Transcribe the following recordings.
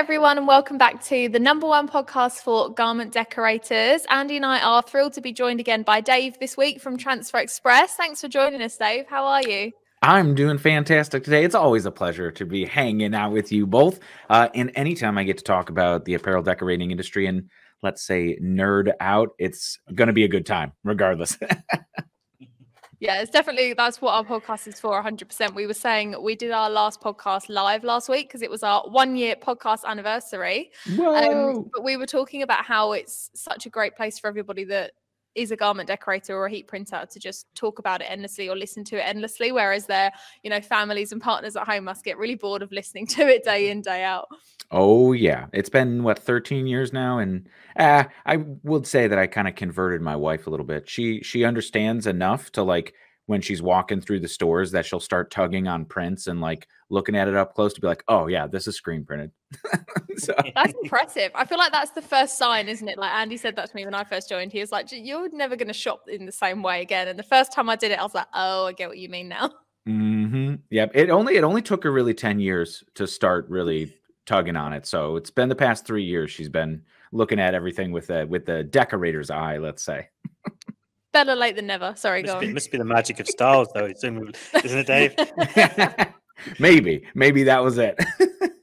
Everyone, and welcome back to the number one podcast for garment decorators. Andy and I are thrilled to be joined again by Dave this week from Transfer Express. Thanks for joining us, Dave. How are you? I'm doing fantastic today. It's always a pleasure to be hanging out with you both. Uh, and anytime I get to talk about the apparel decorating industry and let's say nerd out, it's going to be a good time, regardless. Yeah, it's definitely that's what our podcast is for 100%. We were saying we did our last podcast live last week because it was our one year podcast anniversary. Um, but we were talking about how it's such a great place for everybody that is a garment decorator or a heat printer to just talk about it endlessly or listen to it endlessly whereas their you know families and partners at home must get really bored of listening to it day in day out Oh yeah, it's been what 13 years now, and uh, I would say that I kind of converted my wife a little bit. She she understands enough to like when she's walking through the stores that she'll start tugging on prints and like looking at it up close to be like, oh yeah, this is screen printed. so. That's impressive. I feel like that's the first sign, isn't it? Like Andy said that to me when I first joined. He was like, "You're never going to shop in the same way again." And the first time I did it, I was like, "Oh, I get what you mean now." Mm-hmm. Yep. It only it only took her really 10 years to start really tugging on it. So it's been the past three years she's been looking at everything with the with the decorator's eye, let's say. Better late than never. Sorry, must go be, on. Must be the magic of Stahls', though, isn't it, Dave? maybe, maybe that was it.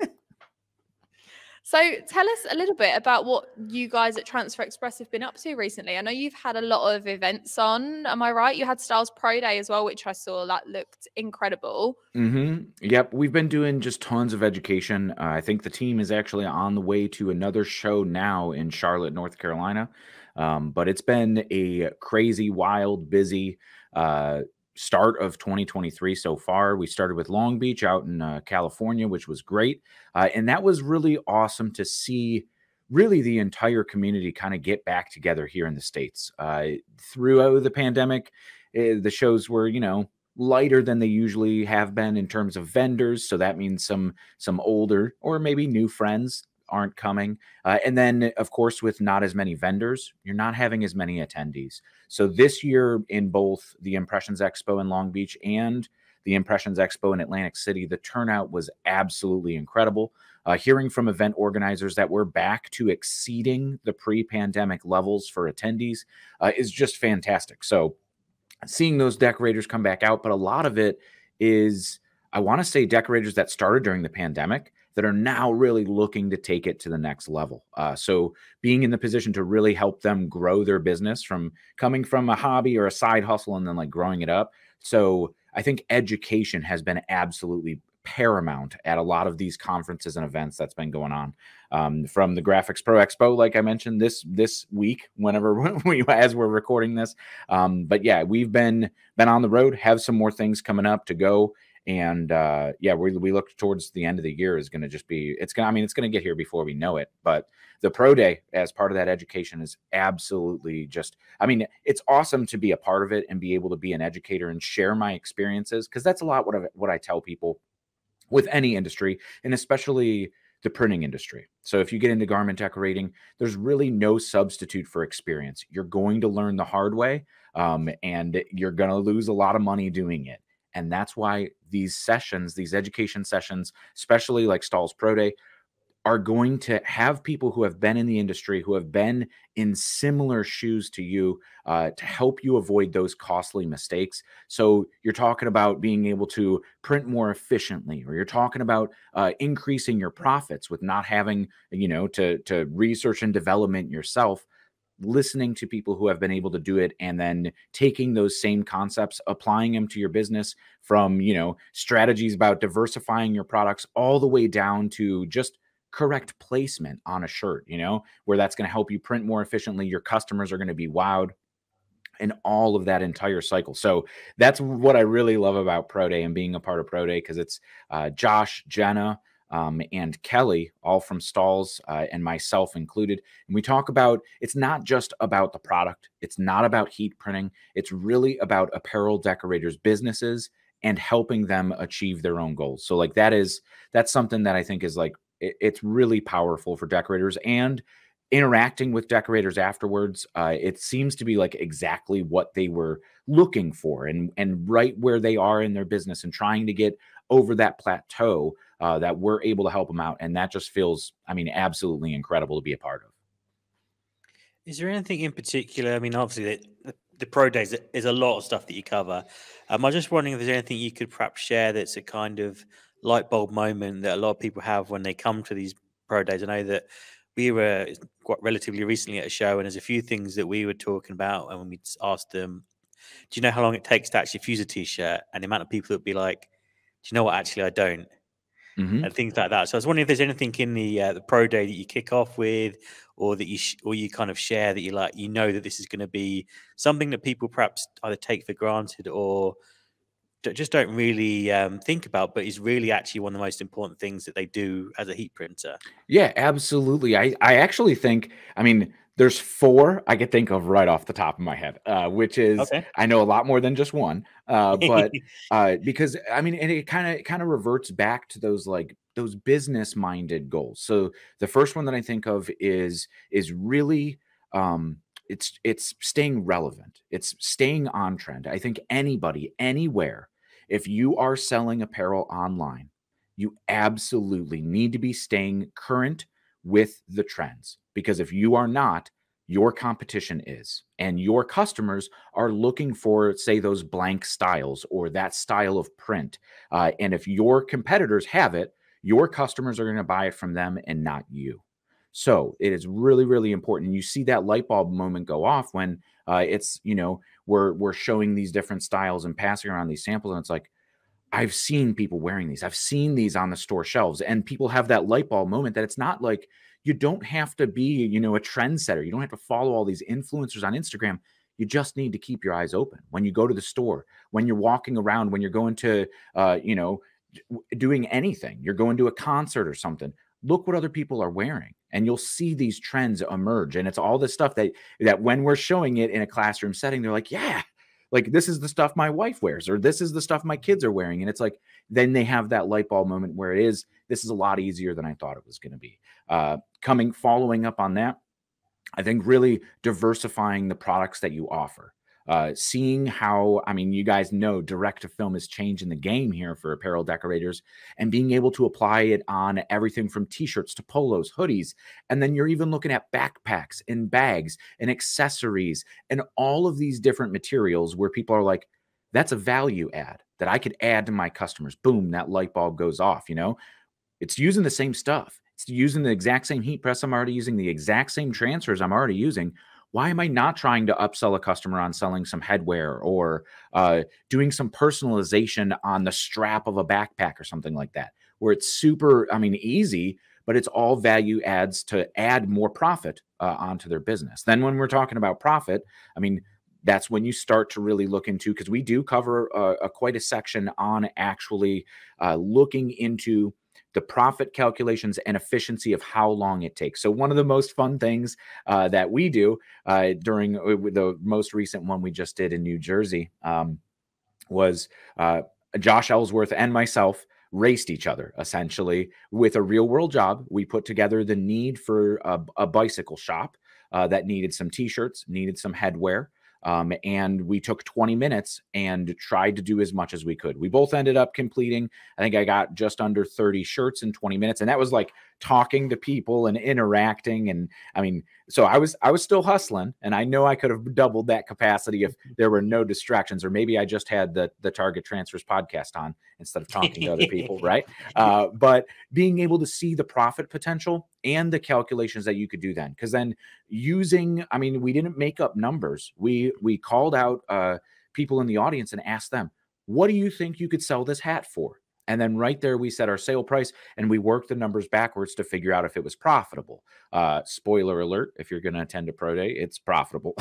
So tell us a little bit about what you guys at Transfer Express have been up to recently. I know you've had a lot of events on. Am I right? You had Stahls' Pro Day as well, which I saw that looked incredible. Mm-hmm. Yep, we've been doing just tons of education. Uh, I think the team is actually on the way to another show now in Charlotte, North Carolina. Um, but it's been a crazy, wild, busy uh, start of 2023 so far. We started with Long Beach out in uh, California, which was great. Uh, and that was really awesome to see really the entire community kind of get back together here in the States. Uh, throughout the pandemic, eh, the shows were, you know, lighter than they usually have been in terms of vendors so that means some some older or maybe new friends aren't coming. Uh, and then, of course, with not as many vendors, you're not having as many attendees. So this year, in both the Impressions Expo in Long Beach and the Impressions Expo in Atlantic City, the turnout was absolutely incredible. Uh, hearing from event organizers that we're back to exceeding the pre pandemic levels for attendees uh, is just fantastic. So, seeing those decorators come back out, but a lot of it is, I want to say, decorators that started during the pandemic that are now really looking to take it to the next level. Uh, so being in the position to really help them grow their business from coming from a hobby or a side hustle and then like growing it up. So I think education has been absolutely paramount at a lot of these conferences and events that's been going on um, from the graphics pro expo like i mentioned this this week whenever we as we're recording this um, but yeah we've been been on the road have some more things coming up to go and uh, yeah, we we look towards the end of the year is going to just be it's gonna I mean it's going to get here before we know it. But the pro day as part of that education is absolutely just I mean it's awesome to be a part of it and be able to be an educator and share my experiences because that's a lot what I, what I tell people with any industry and especially the printing industry. So if you get into garment decorating, there's really no substitute for experience. You're going to learn the hard way, um, and you're going to lose a lot of money doing it. And that's why these sessions, these education sessions, especially like Stahls' Pro Day, are going to have people who have been in the industry, who have been in similar shoes to you, uh, to help you avoid those costly mistakes. So you're talking about being able to print more efficiently, or you're talking about uh, increasing your profits with not having, you know, to to research and development yourself listening to people who have been able to do it and then taking those same concepts applying them to your business from you know strategies about diversifying your products all the way down to just correct placement on a shirt you know where that's going to help you print more efficiently your customers are going to be wowed and all of that entire cycle. So that's what I really love about Pro Day and being a part of Pro Day because it's uh, Josh, Jenna, um, and Kelly, all from Stahls', uh, and myself included. And we talk about it's not just about the product, it's not about heat printing, it's really about apparel decorators' businesses and helping them achieve their own goals. So, like, that is that's something that I think is like it, it's really powerful for decorators and interacting with decorators afterwards uh, it seems to be like exactly what they were looking for and and right where they are in their business and trying to get over that plateau uh, that we're able to help them out. And that just feels, I mean, absolutely incredible to be a part of. Is there anything in particular? I mean, obviously, the, the pro days is a lot of stuff that you cover. Um, I'm just wondering if there's anything you could perhaps share that's a kind of light bulb moment that a lot of people have when they come to these pro days. I know that we were quite relatively recently at a show, and there's a few things that we were talking about, and when we asked them, "Do you know how long it takes to actually fuse a t-shirt?" and the amount of people that would be like, "Do you know what? Actually, I don't." Mm-hmm. and things like that. So I was wondering if there's anything in the uh, the pro day that you kick off with, or that you sh- or you kind of share that you like, you know that this is going to be something that people perhaps either take for granted or just don't really um, think about, but is really actually one of the most important things that they do as a heat printer. Yeah, absolutely. I I actually think, I mean, there's four I could think of right off the top of my head, uh, which is okay. I know a lot more than just one, uh, but uh, because I mean, and it kind of kind of reverts back to those like those business minded goals. So the first one that I think of is is really um, it's it's staying relevant. It's staying on trend. I think anybody anywhere, if you are selling apparel online, you absolutely need to be staying current with the trends because if you are not, your competition is, and your customers are looking for, say, those blank styles or that style of print. Uh, and if your competitors have it, your customers are going to buy it from them and not you. So it is really, really important. You see that light bulb moment go off when uh, it's, you know, we're we're showing these different styles and passing around these samples, and it's like, I've seen people wearing these. I've seen these on the store shelves, and people have that light bulb moment that it's not like you don't have to be, you know, a trendsetter. You don't have to follow all these influencers on Instagram. You just need to keep your eyes open when you go to the store, when you're walking around, when you're going to, uh, you know, doing anything. You're going to a concert or something. Look what other people are wearing, and you'll see these trends emerge. And it's all the stuff that that when we're showing it in a classroom setting, they're like, "Yeah, like this is the stuff my wife wears or this is the stuff my kids are wearing and it's like then they have that light bulb moment where it is this is a lot easier than i thought it was going to be uh, coming following up on that i think really diversifying the products that you offer uh, seeing how I mean, you guys know direct to film is changing the game here for apparel decorators, and being able to apply it on everything from t-shirts to polos, hoodies, and then you're even looking at backpacks and bags and accessories and all of these different materials where people are like, that's a value add that I could add to my customers. Boom, that light bulb goes off. You know, it's using the same stuff. Using the exact same heat press I'm already using, the exact same transfers I'm already using why am I not trying to upsell a customer on selling some headwear or uh, doing some personalization on the strap of a backpack or something like that, where it's super, I mean, easy, but it's all value adds to add more profit uh, onto their business. Then when we're talking about profit, I mean, that's when you start to really look into because we do cover a, a, quite a section on actually uh, looking into the profit calculations and efficiency of how long it takes. So, one of the most fun things uh, that we do uh, during uh, the most recent one we just did in New Jersey um, was uh, Josh Ellsworth and myself raced each other essentially with a real world job. We put together the need for a, a bicycle shop uh, that needed some t shirts, needed some headwear. Um, and we took 20 minutes and tried to do as much as we could. We both ended up completing, I think I got just under 30 shirts in 20 minutes. And that was like talking to people and interacting. And I mean, so I was I was still hustling, and I know I could have doubled that capacity if there were no distractions, or maybe I just had the the Target Transfers podcast on instead of talking to other people, right? Uh, but being able to see the profit potential and the calculations that you could do then, because then using, I mean, we didn't make up numbers. We we called out uh, people in the audience and asked them, "What do you think you could sell this hat for?" And then right there, we set our sale price and we worked the numbers backwards to figure out if it was profitable. Uh, spoiler alert if you're going to attend a pro day, it's profitable.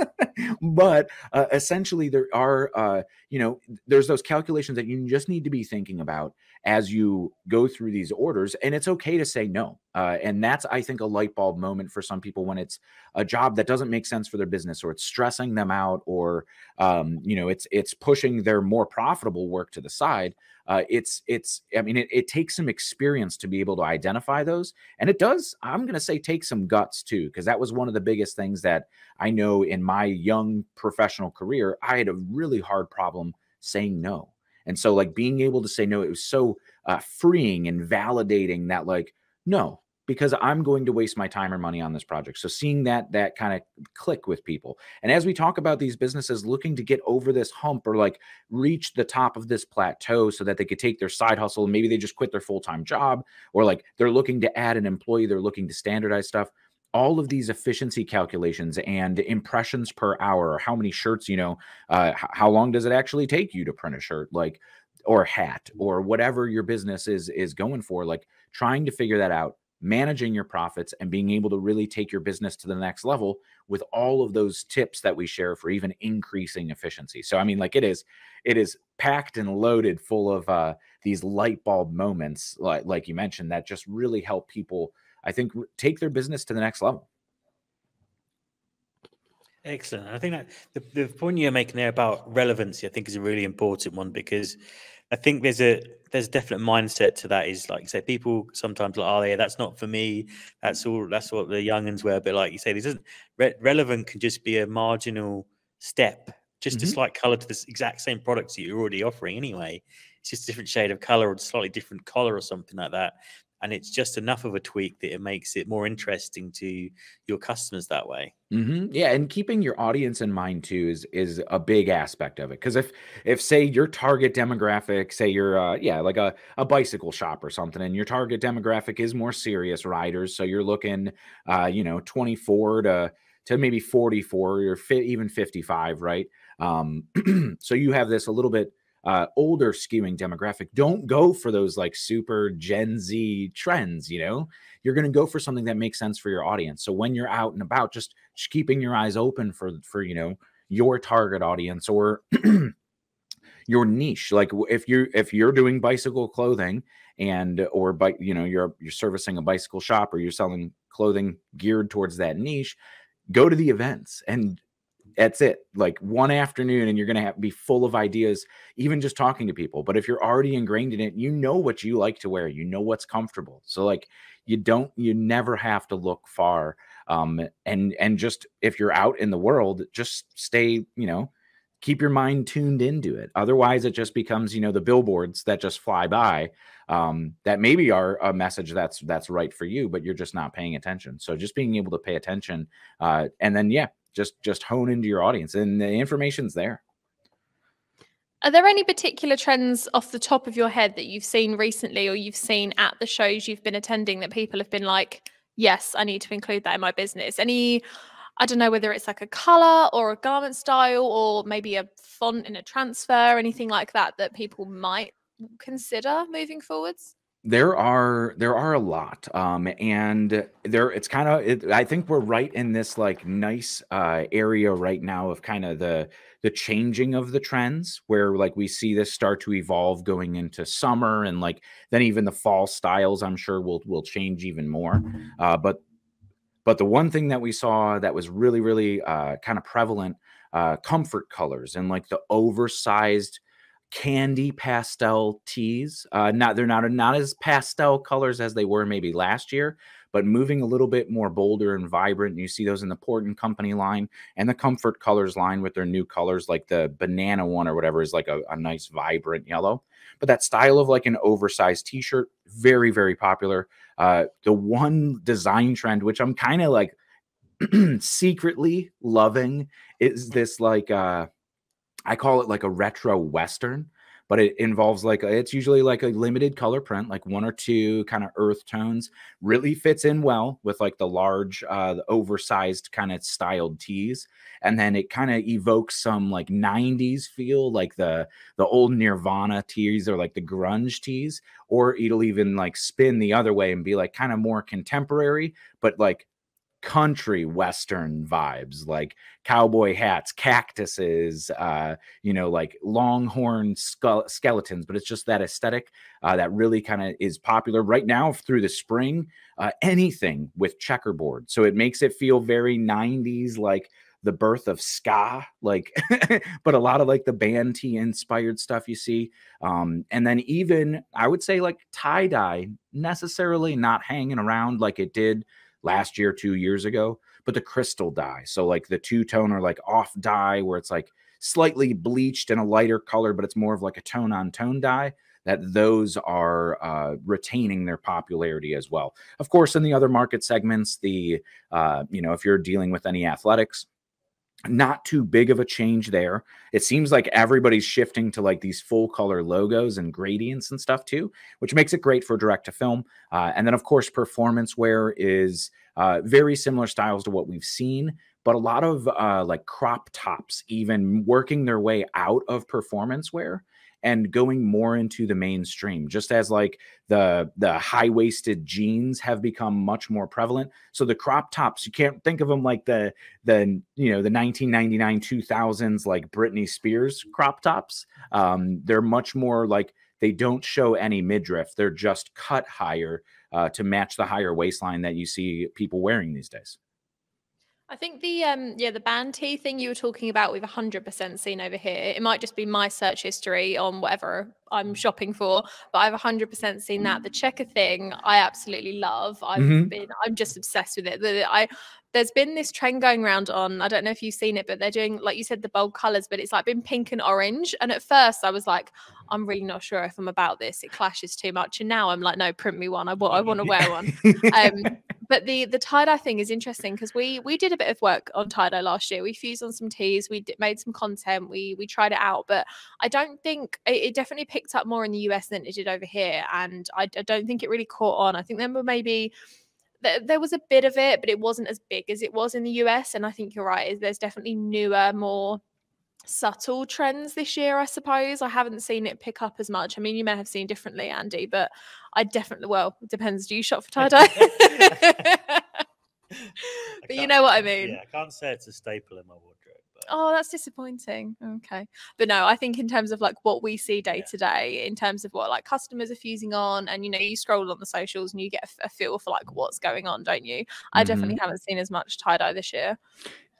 but uh, essentially, there are, uh, you know, there's those calculations that you just need to be thinking about as you go through these orders. And it's okay to say no. Uh, and that's, I think, a light bulb moment for some people when it's a job that doesn't make sense for their business or it's stressing them out or, um, you know, it's, it's pushing their more profitable work to the side uh, it's it's i mean it, it takes some experience to be able to identify those and it does i'm going to say take some guts too because that was one of the biggest things that i know in my young professional career i had a really hard problem saying no And so, like, being able to say no, it was so uh, freeing and validating that, like, no, because I'm going to waste my time or money on this project. So seeing that that kind of click with people. And as we talk about these businesses looking to get over this hump or like reach the top of this plateau so that they could take their side hustle and maybe they just quit their full-time job or like they're looking to add an employee, they're looking to standardize stuff. All of these efficiency calculations and impressions per hour, or how many shirts, you know, uh, how long does it actually take you to print a shirt? Like or hat or whatever your business is is going for like trying to figure that out managing your profits and being able to really take your business to the next level with all of those tips that we share for even increasing efficiency. So I mean like it is it is packed and loaded full of uh these light bulb moments like like you mentioned that just really help people I think take their business to the next level. Excellent. I think that the, the point you're making there about relevancy, I think, is a really important one because I think there's a there's a definite mindset to that. Is like you say, people sometimes like, oh yeah, that's not for me. That's all. That's what the younguns were. But like you say, this isn't re- relevant. Can just be a marginal step, just mm-hmm. a slight color to this exact same products that you're already offering anyway. It's just a different shade of color or slightly different color or something like that and it's just enough of a tweak that it makes it more interesting to your customers that way mm-hmm. yeah and keeping your audience in mind too is is a big aspect of it because if if say your target demographic say you're uh, yeah like a, a bicycle shop or something and your target demographic is more serious riders so you're looking uh you know 24 to to maybe 44 or fit even 55 right um so you have this a little bit uh, older skewing demographic don't go for those like super Gen Z trends. You know, you're going to go for something that makes sense for your audience. So when you're out and about, just, keeping your eyes open for for you know your target audience or your niche. Like if you if you're doing bicycle clothing and or by you know you're you're servicing a bicycle shop or you're selling clothing geared towards that niche go to the events and that's it like one afternoon and you're going to have to be full of ideas even just talking to people but if you're already ingrained in it you know what you like to wear you know what's comfortable so like you don't you never have to look far um and and just if you're out in the world just stay you know keep your mind tuned into it otherwise it just becomes you know the billboards that just fly by um, that maybe are a message that's that's right for you but you're just not paying attention so just being able to pay attention uh, and then yeah just just hone into your audience and the information's there. Are there any particular trends off the top of your head that you've seen recently or you've seen at the shows you've been attending that people have been like yes i need to include that in my business any i don't know whether it's like a color or a garment style or maybe a font in a transfer anything like that that people might consider moving forwards there are there are a lot um and there it's kind of it, i think we're right in this like nice uh area right now of kind of the the changing of the trends where like we see this start to evolve going into summer and like then even the fall styles i'm sure will will change even more. Uh but but the one thing that we saw that was really really uh kind of prevalent uh comfort colors and like the oversized candy pastel tees. Uh, not they're not not as pastel colors as they were maybe last year, but moving a little bit more bolder and vibrant. You see those in the Port and Company line and the Comfort Colors line with their new colors, like the banana one or whatever, is like a, a nice vibrant yellow. But that style of like an oversized T-shirt, very very popular. Uh, the one design trend which I'm kind of like secretly loving is this like uh I call it like a retro western, but it involves like a, it's usually like a limited color print, like one or two kind of earth tones. Really fits in well with like the large, uh, the oversized kind of styled tees, and then it kind of evokes some like '90s feel, like the the old Nirvana tees or like the grunge tees, or it'll even like spin the other way and be like kind of more contemporary, but like country western vibes like cowboy hats cactuses uh you know like longhorn skull skeletons but it's just that aesthetic uh, that really kind of is popular right now through the spring uh, anything with checkerboard. So it makes it feel very 90s like the birth of ska like but a lot of like the band inspired stuff you see um and then even i would say like tie dye necessarily not hanging around like it did last year, two years ago, but the crystal dye. So like the two tone or like off dye where it's like slightly bleached in a lighter color, but it's more of like a tone on tone dye that those are uh, retaining their popularity as well. Of course, in the other market segments, the uh, you know if you're dealing with any athletics, not too big of a change there. It seems like everybody's shifting to like these full color logos and gradients and stuff too, which makes it great for direct to film. Uh, and then, of course, performance wear is uh, very similar styles to what we've seen, but a lot of uh, like crop tops even working their way out of performance wear and going more into the mainstream just as like the the high-waisted jeans have become much more prevalent. So the crop tops you can't think of them like the the you know the 1999 2000s like Britney Spears crop tops. Um they're much more like they don't show any midriff. They're just cut higher uh, to match the higher waistline that you see people wearing these days I think the um yeah the band tee thing you were talking about we've 100% seen over here. It might just be my search history on whatever I'm mm. shopping for, but I've 100% seen that. The checker thing I absolutely love. I've mm-hmm. been I'm just obsessed with it. The, I there's been this trend going around on I don't know if you've seen it, but they're doing like you said the bold colors, but it's like been pink and orange. And at first I was like, I'm really not sure if I'm about this. It clashes too much. And now I'm like, no, print me one. I want I want to wear one. Um, but the the tie dye thing is interesting because we we did a bit of work on tie dye last year. We fused on some tees, we made some content, we we tried it out, but I don't think it, it, definitely picked up more in the US than it did over here, and I, I don't think it really caught on. I think there were maybe there was a bit of it, but it wasn't as big as it was in the US. And I think you're right. There's definitely newer, more subtle trends this year, I suppose. I haven't seen it pick up as much. I mean, you may have seen differently, Andy, but I definitely, well, it depends. Do you shop for tie dye? but you know what I mean. Yeah, I can't say it's a staple in my wardrobe. But... Oh, that's disappointing. Okay. But no, I think in terms of like what we see day yeah. to day, in terms of what like customers are fusing on, and you know, you scroll on the socials and you get a, a feel for like what's going on, don't you? I mm-hmm. definitely haven't seen as much tie dye this year.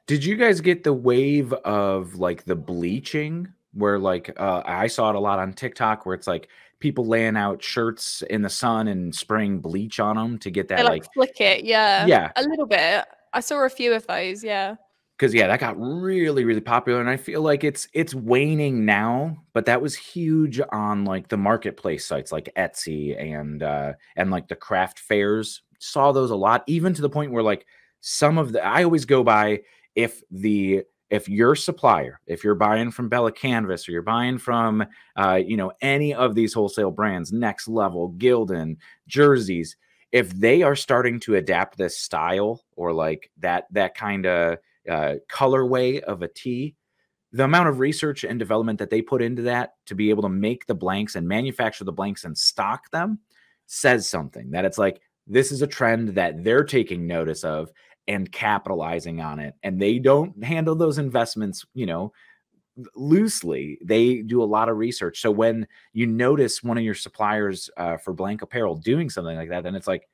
Did you guys get the wave of like the bleaching where like uh, I saw it a lot on TikTok where it's like people laying out shirts in the sun and spraying bleach on them to get that they, like, like flick it, yeah, yeah, a little bit. I saw a few of those, yeah. Because yeah, that got really really popular, and I feel like it's it's waning now. But that was huge on like the marketplace sites like Etsy and uh, and like the craft fairs. Saw those a lot, even to the point where like some of the I always go by if the if your supplier, if you're buying from Bella Canvas or you're buying from, uh, you know, any of these wholesale brands, Next Level, Gildan, Jerzees, if they are starting to adapt this style or like that that kind of uh, colorway of a tee, the amount of research and development that they put into that to be able to make the blanks and manufacture the blanks and stock them says something that it's like this is a trend that they're taking notice of and capitalizing on it. And they don't handle those investments, you know, loosely. They do a lot of research. So when you notice one of your suppliers uh, for blank apparel doing something like that, then it's like,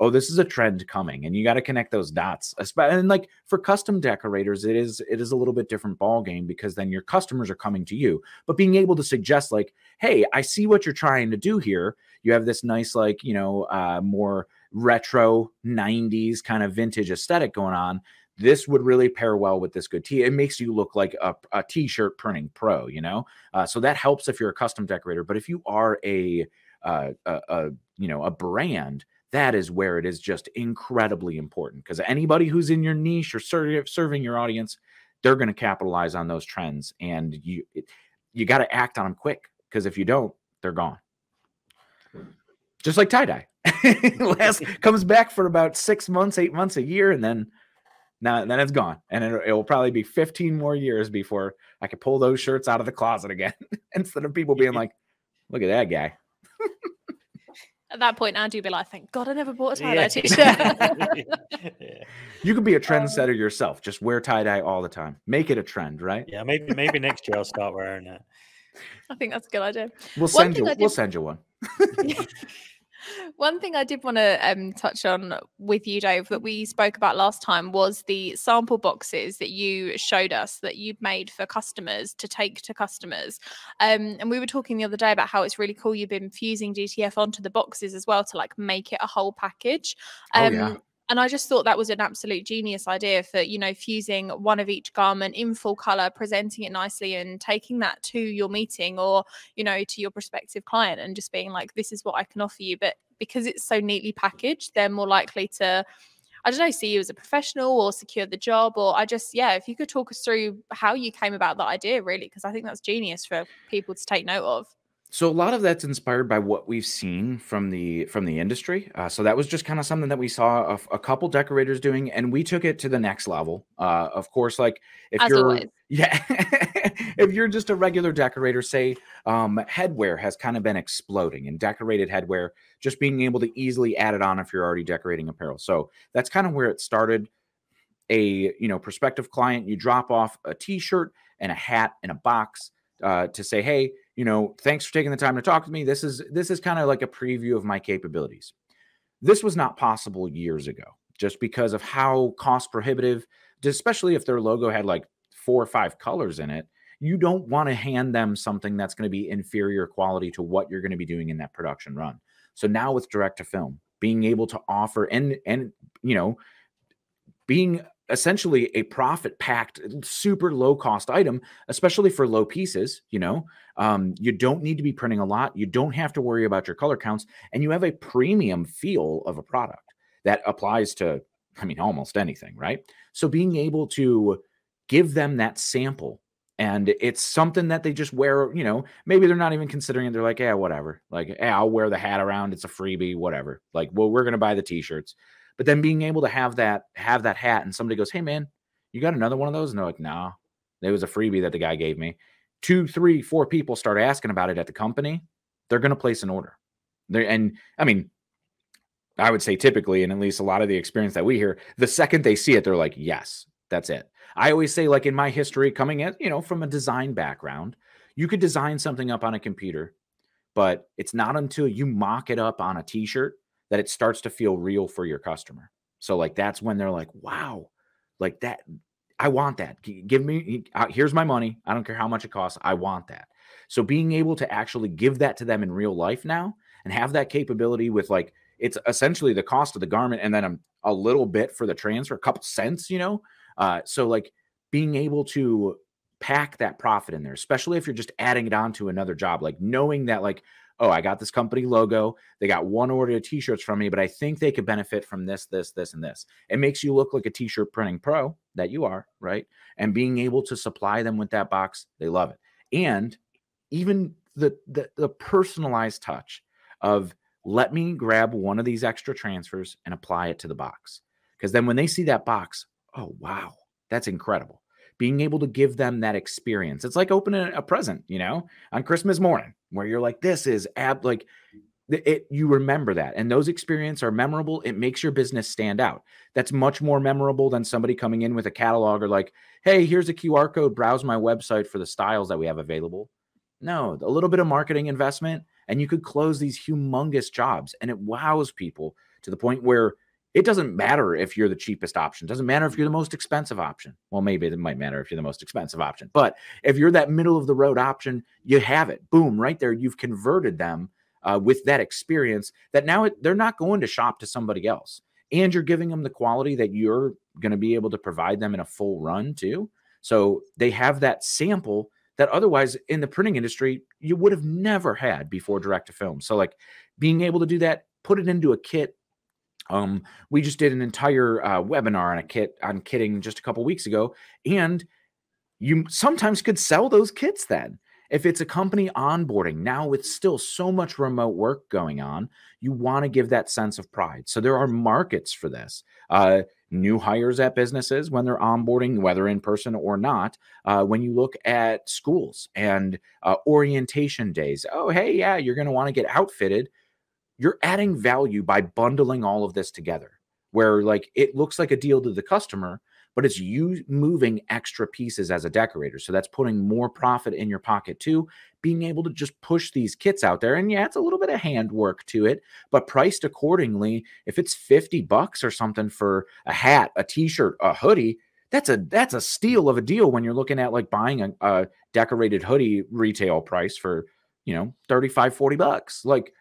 oh, this is a trend coming, and you got to connect those dots. And like for custom decorators, it is it is a little bit different ball game because then your customers are coming to you. But being able to suggest like, hey, I see what you're trying to do here. You have this nice like you know uh, more retro 90s kind of vintage aesthetic going on this would really pair well with this good tee. It makes you look like a, a t-shirt printing pro, you know. Uh, so that helps if you're a custom decorator. But if you are a, uh, a, a you know a brand, that is where it is just incredibly important because anybody who's in your niche or ser- serving your audience, they're going to capitalize on those trends, and you you got to act on them quick because if you don't, they're gone. Just like tie dye. Last comes back for about six months, eight months, a year, and then now then it's gone. And it, it will probably be 15 more years before I can pull those shirts out of the closet again. Instead of people being like, look at that guy. At that point, Andy would be like, thank God I never bought a tie dye yeah. t shirt. yeah. You could be a trendsetter yourself. Just wear tie dye all the time. Make it a trend, right? Yeah, maybe maybe next year I'll start wearing it. I think that's a good idea. We'll send you. We'll send you one. One thing I did want to um, touch on with you, Dave, that we spoke about last time was the sample boxes that you showed us that you'd made for customers to take to customers. Um, and we were talking the other day about how it's really cool you've been fusing DTF onto the boxes as well to like make it a whole package. Um, oh, yeah. And I just thought that was an absolute genius idea for, you know, fusing one of each garment in full color, presenting it nicely and taking that to your meeting or, you know, to your prospective client and just being like, this is what I can offer you. But because it's so neatly packaged, they're more likely to I don't know, see you as a professional or secure the job. Or I just, yeah, if you could talk us through how you came about that idea, really, because I think that's genius for people to take note of. So a lot of that's inspired by what we've seen from the from the industry. Uh, so that was just kind of something that we saw a, a, couple decorators doing, and we took it to the next level. Uh, of course, like if As you're always. yeah, if you're just a regular decorator, say um, headwear has kind of been exploding, and decorated headwear just being able to easily add it on if you're already decorating apparel. So that's kind of where it started. A you know prospective client, you drop off a T-shirt and a hat and a box uh, to say, hey you know, thanks for taking the time to talk to me. This is this is kind of like a preview of my capabilities. This was not possible years ago just because of how cost prohibitive, especially if their logo had like four or five colors in it. You don't want to hand them something that's going to be inferior quality to what you're going to be doing in that production run. So now with direct to film, being able to offer and and you know, being essentially a profit packed super low cost item especially for low pieces you know? Um, you don't need to be printing a lot. You don't have to worry about your color counts and you have a premium feel of a product that applies to i mean almost anything right? So being able to give them that sample and it's something that they just wear you know maybe they're not even considering it. They're like yeah whatever. Like yeah i'll wear the hat around. It's a freebie whatever. Like well we're gonna buy the t-shirts but then being able to have that have that hat and somebody goes, "Hey man, you got another one of those?" And they're like, "Nah, it was a freebie that the guy gave me." Two, three, four people start asking about it at the company. They're going to place an order. There and I mean, I would say typically, and at least a lot of the experience that we hear, the second they see it, they're like, "Yes, that's it." I always say, like in my history, coming at you know from a design background, you could design something up on a computer, but it's not until you mock it up on a T-shirt that it starts to feel real for your customer. So like that's when they're like, wow, like that. I want that. Give me uh, here's my money. I don't care how much it costs. I want that. So being able to actually give that to them in real life now and have that capability with like it's essentially the cost of the garment and then a, a little bit for the transfer, a couple cents, you know. Uh, so like being able to pack that profit in there, especially if you're just adding it on to another job, like knowing that like oh, I got this company logo. They got one order of t-shirts from me, but I think they could benefit from this, this, this, and this. It makes you look like a t-shirt printing pro that you are, right? And being able to supply them with that box, they love it. And even the the, the personalized touch of let me grab one of these extra transfers and apply it to the box. Because then when they see that box, oh wow, that's incredible being able to give them that experience. It's like opening a present, you know, on Christmas morning, where you're like, this is ab like it you remember that and those experiences are memorable it makes your business stand out. That's much more memorable than somebody coming in with a catalog or like hey here's a qr code browse my website for the styles that we have available. No a little bit of marketing investment and you could close these humongous jobs and it wows people to the point where it doesn't matter if you're the cheapest option. It doesn't matter if you're the most expensive option. Well, maybe it might matter if you're the most expensive option. But if you're that middle of the road option, you have it. Boom, right there. You've converted them uh, with that experience that now it, they're not going to shop to somebody else. And you're giving them the quality that you're going to be able to provide them in a full run too. So they have that sample that otherwise in the printing industry you would have never had before direct to film. So like being able to do that, put it into a kit um, we just did an entire uh, webinar on a kit on kitting just a couple weeks ago, and you sometimes could sell those kits then. If it's a company onboarding now with still so much remote work going on, you want to give that sense of pride. So there are markets for this. Uh, new hires at businesses when they're onboarding, whether in person or not. Uh, when you look at schools and uh, orientation days, oh, hey, yeah, you're going to want to get outfitted you're adding value by bundling all of this together where like it looks like a deal to the customer but it's you moving extra pieces as a decorator. So that's putting more profit in your pocket too being able to just push these kits out there. And yeah it's a little bit of handwork to it but priced accordingly if it's 50 bucks or something for a hat a t-shirt a hoodie that's a that's a steal of a deal when you're looking at like buying a, a decorated hoodie retail price for you know 35 40 bucks. Like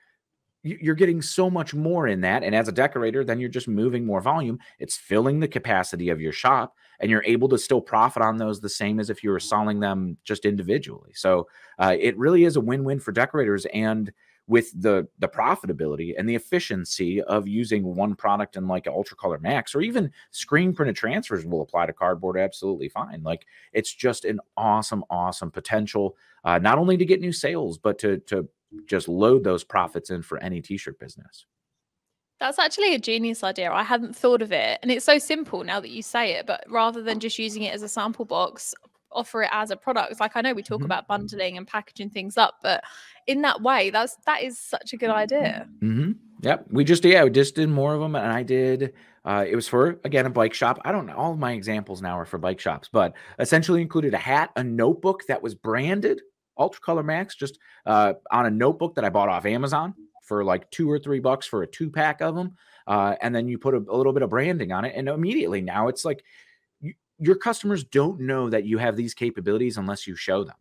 you're getting so much more in that. And as a decorator, then you're just moving more volume. It's filling the capacity of your shop, and you're able to still profit on those the same as if you were selling them just individually. So uh, it really is a win win for decorators. And with the the profitability and the efficiency of using one product in like ultra color max or even screen printed transfers will apply to cardboard absolutely fine like it's just an awesome awesome potential uh, not only to get new sales but to to just load those profits in for any t-shirt business that's actually a genius idea. I hadn't thought of it. And it's so simple now that you say it, but rather than just using it as a sample box, offer it as a product. Like I know we talk mm-hmm. about bundling and packaging things up, but in that way, that's that is such a good idea. Mm-hmm. Yep. We just yeah, we just did more of them and I did uh, it was for again a bike shop. I don't know. All of my examples now are for bike shops, but essentially included a hat, a notebook that was branded Ultra Color Max, just uh, on a notebook that I bought off Amazon for like two or three bucks for a two pack of them. Uh, and then you put a, a, little bit of branding on it, and immediately now it's like you, your customers don't know that you have these capabilities unless you show them.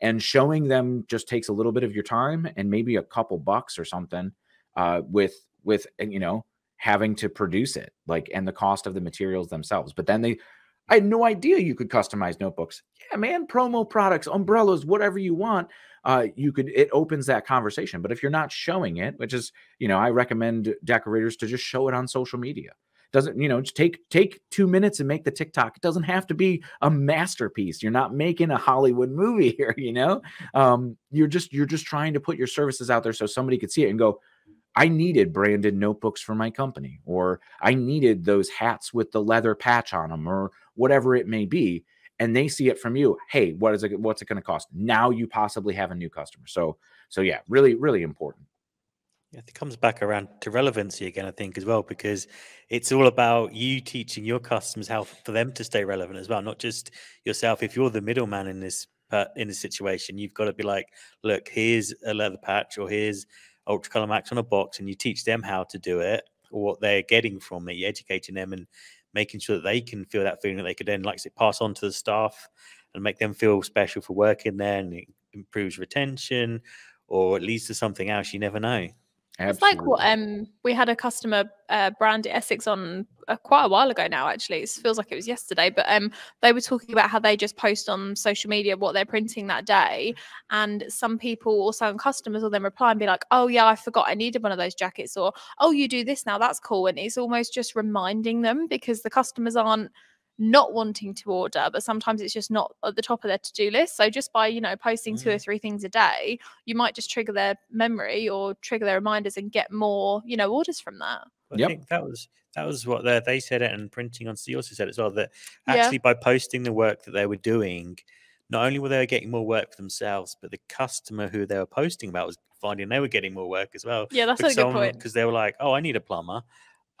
And showing them just takes a little bit of your time and maybe a couple bucks or something. Uh, with with you know having to produce it like and the cost of the materials themselves. But then they I had no idea you could customize notebooks. Yeah, man, promo products, umbrellas, whatever you want. Uh, you could it opens that conversation. But if you're not showing it, which is, you know, I recommend decorators to just show it on social media. Doesn't, you know, just take take two minutes and make the TikTok. It doesn't have to be a masterpiece. You're not making a Hollywood movie here, you know. Um, you're just you're just trying to put your services out there so somebody could see it and go, I needed branded notebooks for my company, or I needed those hats with the leather patch on them, or whatever it may be. And they see it from you. Hey, what is it? What's it going to cost? Now you possibly have a new customer. So, so yeah, really, really important. Yeah, it comes back around to relevancy again, I think, as well, because it's all about you teaching your customers how for them to stay relevant as well, not just yourself. If you're the middleman in this uh, in this situation, you've got to be like, look, here's a leather patch, or here's Ultra Color Max on a box and you teach them how to do it or what they're getting from it, you're educating them and making sure that they can feel that feeling that they could then, like I pass on to the staff and make them feel special for working there and it improves retention or it leads to something else you never know. Absolutely. It's like what um we had a customer uh, brand Essex on uh, quite a while ago now. Actually, it feels like it was yesterday. But um, they were talking about how they just post on social media what they're printing that day, and some people or some customers will then reply and be like, "Oh yeah, I forgot I needed one of those jackets," or "Oh, you do this now, that's cool." And it's almost just reminding them because the customers aren't not wanting to order, but sometimes it's just not at the top of their to do list. So just by, you know, posting mm. two or mm. three things a day, you might just trigger their memory or trigger their reminders and get more, you know, orders from that. I yep. think that was that was what they, they said it and printing on C also said as well that actually yeah. by posting the work that they were doing, not only were they getting more work for themselves, but the customer who they were posting about was finding they were getting more work as well. Yeah, that's because a good point. Because they were like, "Oh, I need a plumber.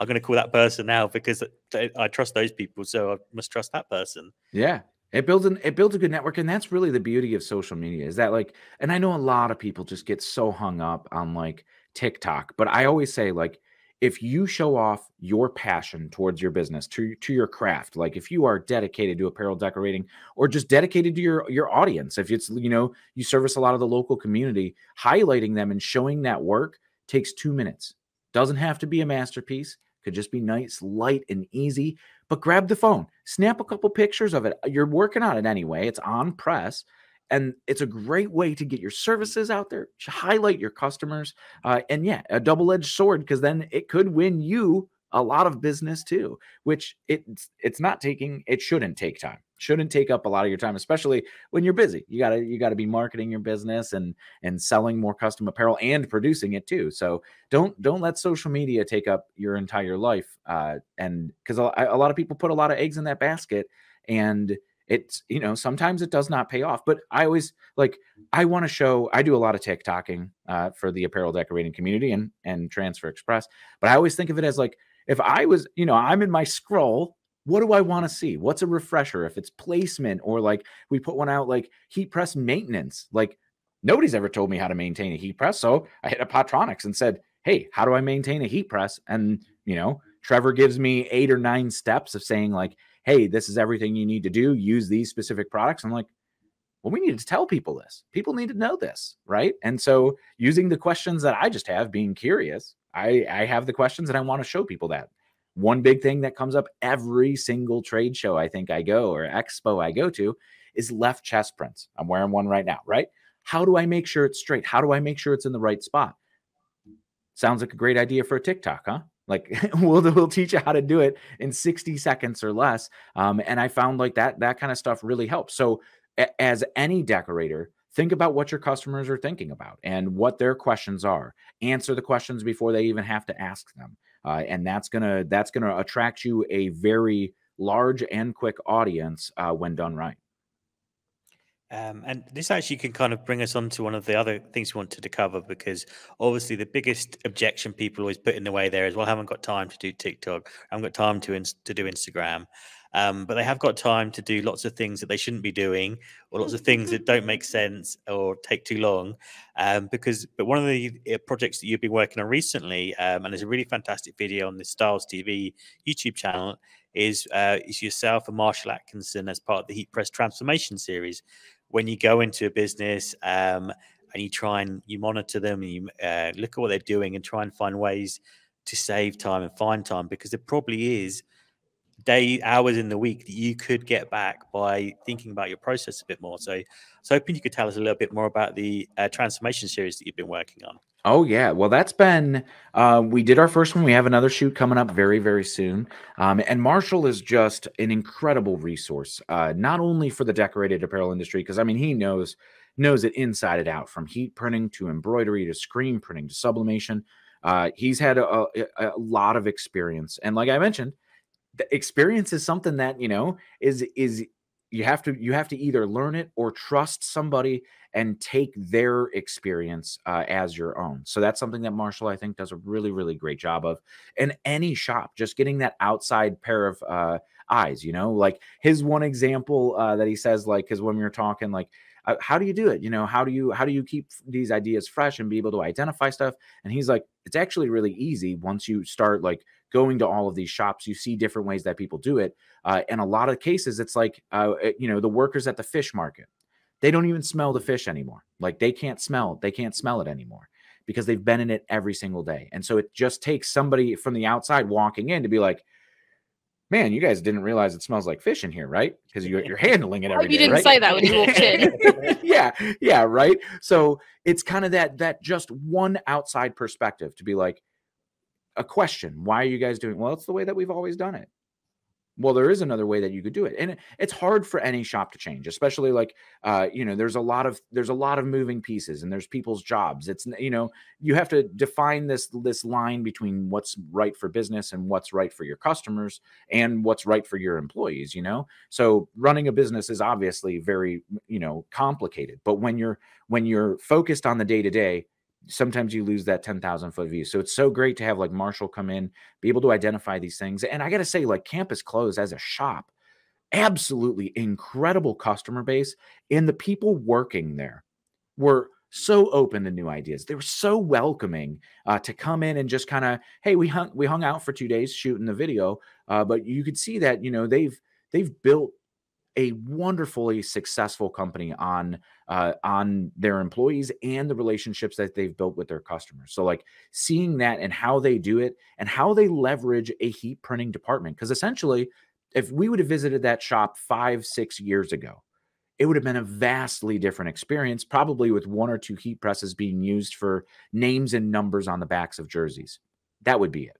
I'm going to call that person now because I trust those people, so I must trust that person. Yeah, it builds an it builds a good network, and that's really the beauty of social media. Is that like, and I know a lot of people just get so hung up on like TikTok, but I always say like, if you show off your passion towards your business to to your craft, like if you are dedicated to apparel decorating or just dedicated to your your audience, if it's you know you service a lot of the local community, highlighting them and showing that work takes two minutes. Doesn't have to be a masterpiece could just be nice, light, and easy. But grab the phone, snap a couple pictures of it. You're working on it anyway. It's on press. And it's a great way to get your services out there, highlight your customers. Uh, and yeah, a double edged sword because then it could win you a lot of business too, which it's it's not taking it shouldn't take time. Shouldn't take up a lot of your time, especially when you're busy. You gotta you gotta be marketing your business and and selling more custom apparel and producing it too. So don't don't let social media take up your entire life. Uh, and because a, a lot of people put a lot of eggs in that basket, and it's you know sometimes it does not pay off. But I always like I want to show. I do a lot of TikToking uh, for the apparel decorating community and and Transfer Express, but I always think of it as like if I was, you know, I'm in my scroll, what do I want to see? What's a refresher? If it's placement or like we put one out like heat press maintenance, like nobody's ever told me how to maintain a heat press. So I hit a Hotronix and said, Hey, how do I maintain a heat press? And, you know, Trevor gives me eight or nine steps of saying, like, hey, this is everything you need to do. Use these specific products. I'm like, well, we need to tell people this. People need to know this, right? And so using the questions that I just have, being curious, I, I have the questions and I want to show people that. One big thing that comes up every single trade show I think I go or expo I go to is left chest prints. I'm wearing one right now, right? How do I make sure it's straight? How do I make sure it's in the right spot? Sounds like a great idea for a TikTok, huh? Like we'll we'll teach you how to do it in 60 seconds or less. Um, and I found like that that kind of stuff really helps. So a- as any decorator, think about what your customers are thinking about and what their questions are. Answer the questions before they even have to ask them. Uh, and that's gonna that's gonna attract you a very large and quick audience uh, when done right. Um, and this actually can kind of bring us on to one of the other things we wanted to cover because obviously the biggest objection people always put in the way there is, well, I haven't got time to do TikTok, I haven't got time to to do Instagram, um, but they have got time to do lots of things that they shouldn't be doing, or lots of things that don't make sense or take too long. Um, because, but one of the uh, projects that you've been working on recently, um, and there's a really fantastic video on the Stahls' TV YouTube channel, is uh, is yourself and Marshall Atkinson as part of the Heat Press Transformation Series when you go into a business um, and you try and you monitor them and you uh, look at what they're doing and try and find ways to save time and find time because there probably is day hours in the week that you could get back by thinking about your process a bit more so so hoping you could tell us a little bit more about the uh, transformation series that you've been working on Oh yeah, well that's been uh, we did our first one. We have another shoot coming up very very soon. Um, and Marshall is just an incredible resource, uh, not only for the decorated apparel industry because I mean he knows knows it inside and out from heat printing to embroidery to screen printing to sublimation. Uh, he's had a, a, a lot of experience, and like I mentioned, the experience is something that you know is is you have to you have to either learn it or trust somebody and take their experience uh, as your own. So that's something that marshall i think does a really really great job of in any shop just getting that outside pair of uh, eyes you know like his one example uh, that he says like because when we were talking like uh, how do you do it? You know how do you how do you keep these ideas fresh and be able to identify stuff? And he's like it's actually really easy once you start like going to all of these shops, you see different ways that people do it. Uh, and a lot of cases, it's like, uh, you know, the workers at the fish market, they don't even smell the fish anymore. Like they can't smell, they can't smell it anymore because they've been in it every single day. And so it just takes somebody from the outside walking in to be like, man, you guys didn't realize it smells like fish in here, right? Because you're, you're handling it every you day, didn't right? say that when you walked in. yeah, yeah, right. So it's kind of that that just one outside perspective to be like, a question. Why are you guys doing? Well, it's the way that we've always done it. Well, there is another way that you could do it, and it's hard for any shop to change, especially like uh, you know, there's a lot of there's a lot of moving pieces, and there's people's jobs. It's you know, you have to define this this line between what's right for business and what's right for your customers and what's right for your employees. You know, so running a business is obviously very you know complicated, but when you're when you're focused on the day to day, sometimes you lose that 10,000 foot view. So it's so great to have like Marshall come in, be able to identify these things. And I got to say, like Campus Clothes as a shop, absolutely incredible customer base. And the people working there were so open to new ideas. They were so welcoming uh, to come in and just kind of, hey, we hung we hung out for two days shooting the video, uh, but you could see that you know they've they've built a wonderfully successful company on uh, on their employees and the relationships that they've built with their customers. So like seeing that and how they do it and how they leverage a heat printing department. Because essentially, if we would have visited that shop five six years ago, it would have been a vastly different experience, probably with one or two heat presses being used for names and numbers on the backs of jerseys. That would be it.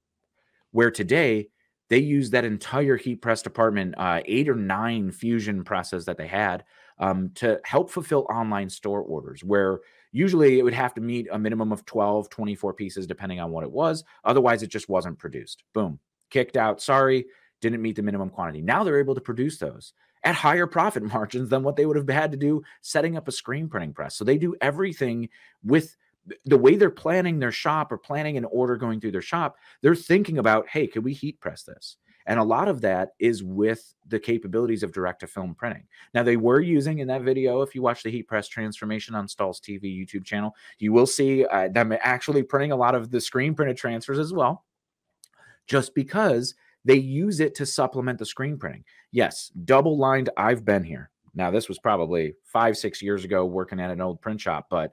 Where today they used that entire heat press department, uh, eight or nine fusion presses that they had, um, to help fulfill online store orders, where usually it would have to meet a minimum of 12, 24 pieces, depending on what it was. Otherwise, it just wasn't produced. Boom, kicked out. Sorry, didn't meet the minimum quantity. Now they're able to produce those at higher profit margins than what they would have had to do setting up a screen printing press. So they do everything with the way they're planning their shop or planning an order going through their shop, they're thinking about, hey, could we heat press this? And a lot of that is with the capabilities of direct to film printing. Now, they were using in that video, if you watch the heat press transformation on Stahls' TV YouTube channel, you will see uh, them actually printing a lot of the screen printed transfers as well, just because they use it to supplement the screen printing. Yes, double lined, I've been here Now, this was probably five, six years ago working at an old print shop, but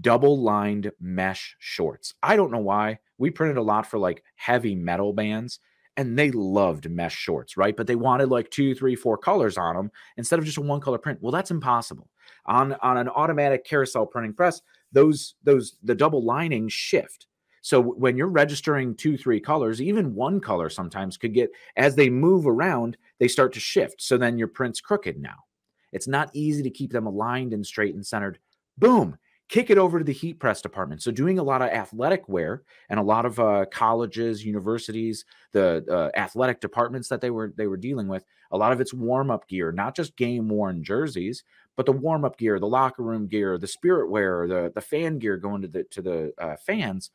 double lined mesh shorts. I don't know why. We printed a lot for like heavy metal bands and they loved mesh shorts, right? But they wanted like two, three, four colors on them instead of just a one color print. Well, that's impossible. On on an automatic carousel printing press, those those the double linings shift. So when you're registering two, three colors, even one color sometimes could get as they move around, they start to shift. So then your print's crooked now. It's not easy to keep them aligned and straight and centered. Boom, kick it over to the heat press department. So doing a lot of athletic wear and a lot of uh, colleges, universities, the uh, athletic departments that they were they were dealing with, a lot of it's warm up gear, not just game worn jerseys, but the warm up gear, the locker room gear, the spirit wear, the the fan gear going to the to the uh, fans,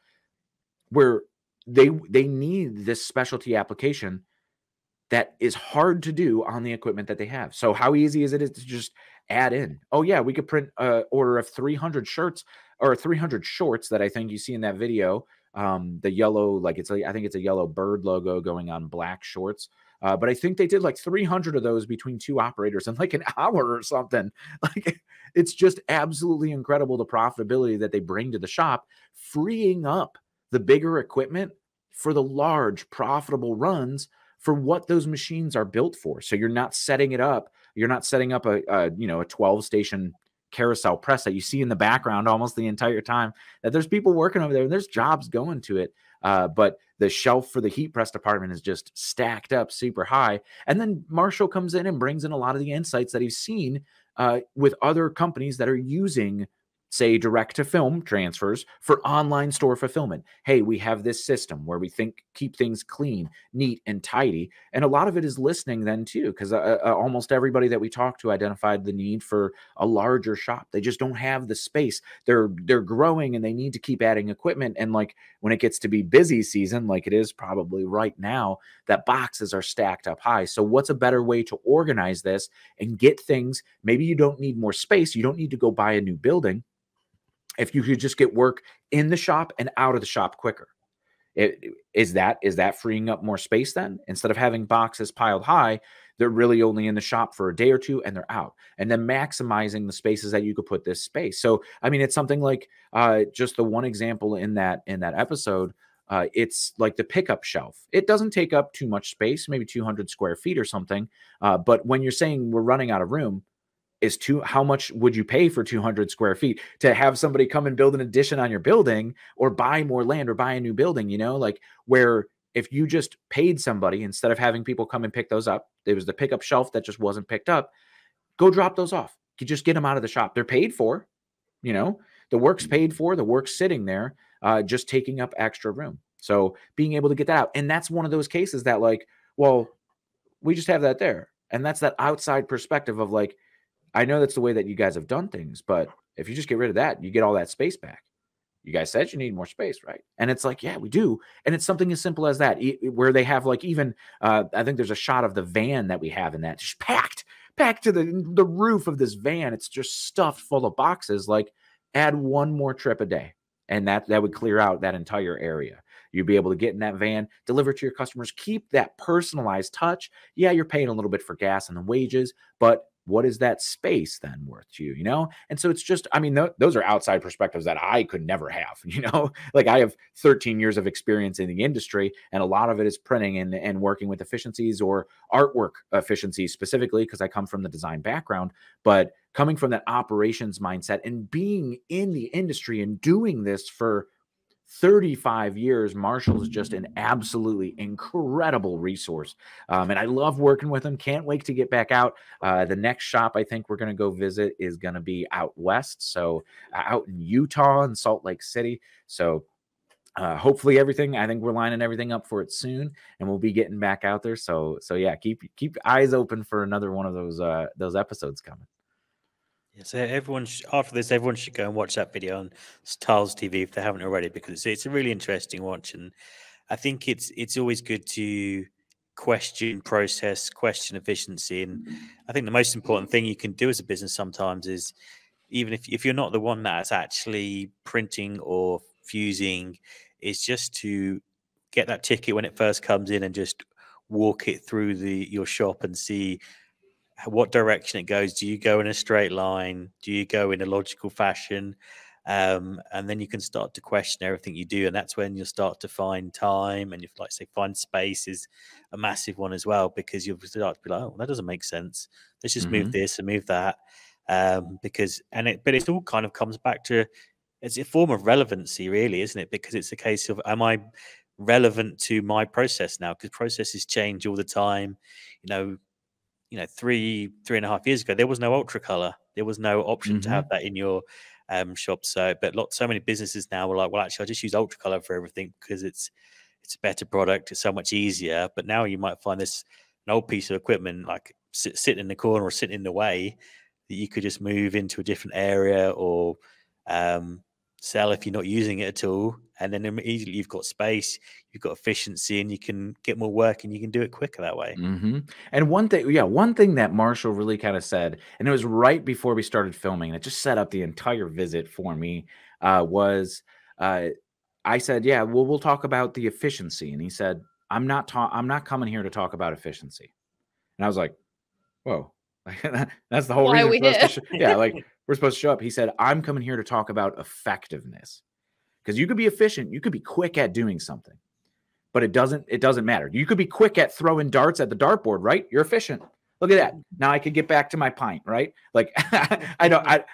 where they they need this specialty application that is hard to do on the equipment that they have. So how easy is it to just add in? Oh yeah, we could print a order of 300 shirts or 300 shorts that I think you see in that video. Um, the yellow, like it's a, I think it's a yellow bird logo going on black shorts. Uh, but I think they did like 300 of those between two operators in like an hour or something. Like it's just absolutely incredible the profitability that they bring to the shop, freeing up the bigger equipment for the large profitable runs for what those machines are built for. So you're not setting it up. You're not setting up a, a you know a 12 station carousel press that you see in the background almost the entire time. That there's people working over there and there's jobs going to it. Uh, but the shelf for the heat press department is just stacked up super high. And then Marshall comes in and brings in a lot of the insights that he's seen uh, with other companies that are using say direct to film transfers for online store fulfillment. Hey, we have this system where we think keep things clean, neat, and tidy. And a lot of it is listening then too, because uh, uh, almost everybody that we talked to identified the need for a larger shop. They just don't have the space. They're they're growing and they need to keep adding equipment. And like when it gets to be busy season, like it is probably right now, that boxes are stacked up high. So what's a better way to organize this and get things? Maybe you don't need more space. You don't need to go buy a new building if you could just get work in the shop and out of the shop quicker. It, is that is that freeing up more space then? Instead of having boxes piled high they're really only in the shop for a day or two and they're out and then maximizing the spaces that you could put this space. So i mean it's something like uh, just the one example in that in that episode uh, it's like the pickup shelf. It doesn't take up too much space maybe 200 square feet or something uh, but when you're saying we're running out of room is two how much would you pay for 200 square feet? To have somebody come and build an addition on your building or buy more land or buy a new building you know like where if you just paid somebody instead of having people come and pick those up there was the pickup shelf that just wasn't picked up go drop those off. You just get them out of the shop. They're paid for you know? The work's mm. paid for the work's sitting there uh, just taking up extra room. So being able to get that out and that's one of those cases that like well we just have that there and that's that outside perspective of like I know that's the way that you guys have done things, but if you just get rid of that, you get all that space back. You guys said you need more space, right? And it's like, yeah, we do. And it's something as simple as that, where they have like even, uh, I think there's a shot of the van that we have in that, just packed, packed to the the roof of this van. It's just stuffed full of boxes. Like, add one more trip a day, and that that would clear out that entire area. You'd be able to get in that van, deliver to your customers, keep that personalized touch. Yeah, you're paying a little bit for gas and the wages, but what is that space then worth to you you know? And so it's just i mean th- those are outside perspectives that i could never have you know? Like i have 13 years of experience in the industry and a lot of it is printing and, and working with efficiencies or artwork efficiencies specifically because i come from the design background but coming from that operations mindset and being in the industry and doing this for 35 years, Marshall is just an absolutely incredible resource. Um, and I love working with him. Can't wait to get back out. Uh, the next shop I think we're going to go visit is going to be out west. So uh, out in Utah and Salt Lake City. So uh, hopefully everything i think we're lining everything up for it soon and we'll be getting back out there so so yeah keep keep eyes open for another one of those uh those episodes coming so everyone after this, everyone should go and watch that video on Stahls' TV if they haven't already, because it's, it's a really interesting watch, and I think it's it's always good to question process, question efficiency, and I think the most important thing you can do as a business sometimes is even if if you're not the one that's actually printing or fusing, is just to get that ticket when it first comes in and just walk it through the your shop and see what direction it goes. Do you go in a straight line? Do you go in a logical fashion? Um, and then you can start to question everything you do, and that's when you'll start to find time, and you like say find space is a massive one as well because you'll start to be like, oh, that doesn't make sense. Let's just mm-hmm. move this and move that, um, because and it, but it all kind of comes back to it's a form of relevancy, really, isn't it? Because it's a case of am I relevant to my process now? Because processes change all the time. You know, you know, three three and a half years ago, there was no ultra color. There was no option mm-hmm. to have that in your um, shop. So, but lot, so many businesses now are like, well, actually, I just use ultra color for everything because it's it's a better product. It's so much easier. But now you might find this an old piece of equipment like sit, sitting in the corner or sitting in the way that you could just move into a different area or um, sell if you're not using it at all. And then immediately you've got space, you've got efficiency, and you can get more work and you can do it quicker that way. Mm-hmm. And one thing, yeah, one thing that Marshall really kind of said, and it was right before we started filming, and it just set up the entire visit for me, uh, was uh, I said, yeah, well, we'll talk about the efficiency. And he said, I'm not ta- I'm not coming here to talk about efficiency. And I was like, whoa, that's the whole Why reason. Sh- yeah, like we're supposed to show up. He said, I'm coming here to talk about effectiveness. Because you could be efficient, you could be quick at doing something, but it doesn't, it doesn't matter. You could be quick at throwing darts at the dartboard, right? You're efficient. Look at that. Mm-hmm. Now I could get back to my pint, right? Like I don't I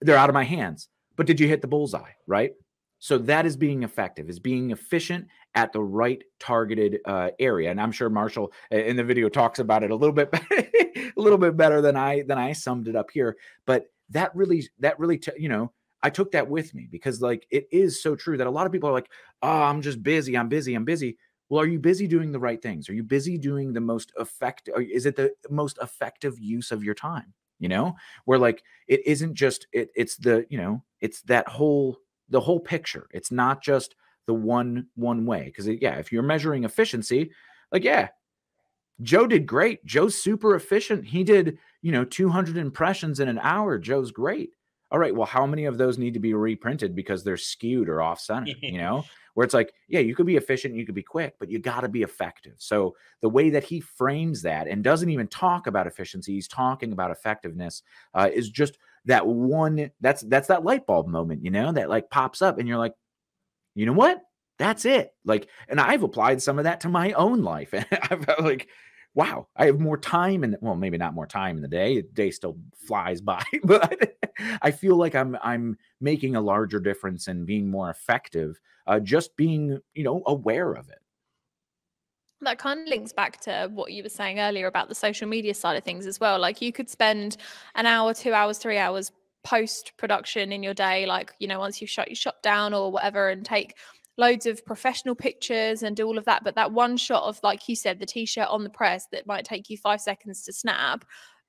they're out of my hands. But did you hit the bullseye, right? So that is being effective, is being efficient at the right targeted uh, area. And I'm sure Marshall in the video talks about it a little bit, a little bit better than I than I summed it up here. But that really, that really, t- you know, I took that with me because like it is so true that a lot of people are like, oh, I'm just busy, I'm busy, I'm busy. Well, are you busy doing the right things? Are you busy doing the most effective? Is it the most effective use of your time? You know, where like it isn't just it, it's the you know it's that whole the whole picture. It's not just the one one way because yeah, if you're measuring efficiency, like yeah, Joe did great. Joe's super efficient. He did, you know, 200 impressions in an hour. Joe's great. All right, well, how many of those need to be reprinted because they're skewed or off center, you know? Where it's like, yeah, you could be efficient, you could be quick, but you got to be effective. So the way that he frames that and doesn't even talk about efficiency, he's talking about effectiveness, uh, is just that one that's that's that light bulb moment you know that like pops up and you're like you know what? That's it. Like and i've applied some of that to my own life. And i've like wow i have more time and well maybe not more time in the day the day still flies by but i feel like i'm i'm making a larger difference and being more effective uh, just being you know aware of it that kind of links back to what you were saying earlier about the social media side of things as well. Like you could spend an hour, two hours, three hours post production in your day, like, you know, once you've shut your shop down or whatever, and take loads of professional pictures and do all of that. But that one shot of, like you said, the t shirt on the press that might take you five seconds to snap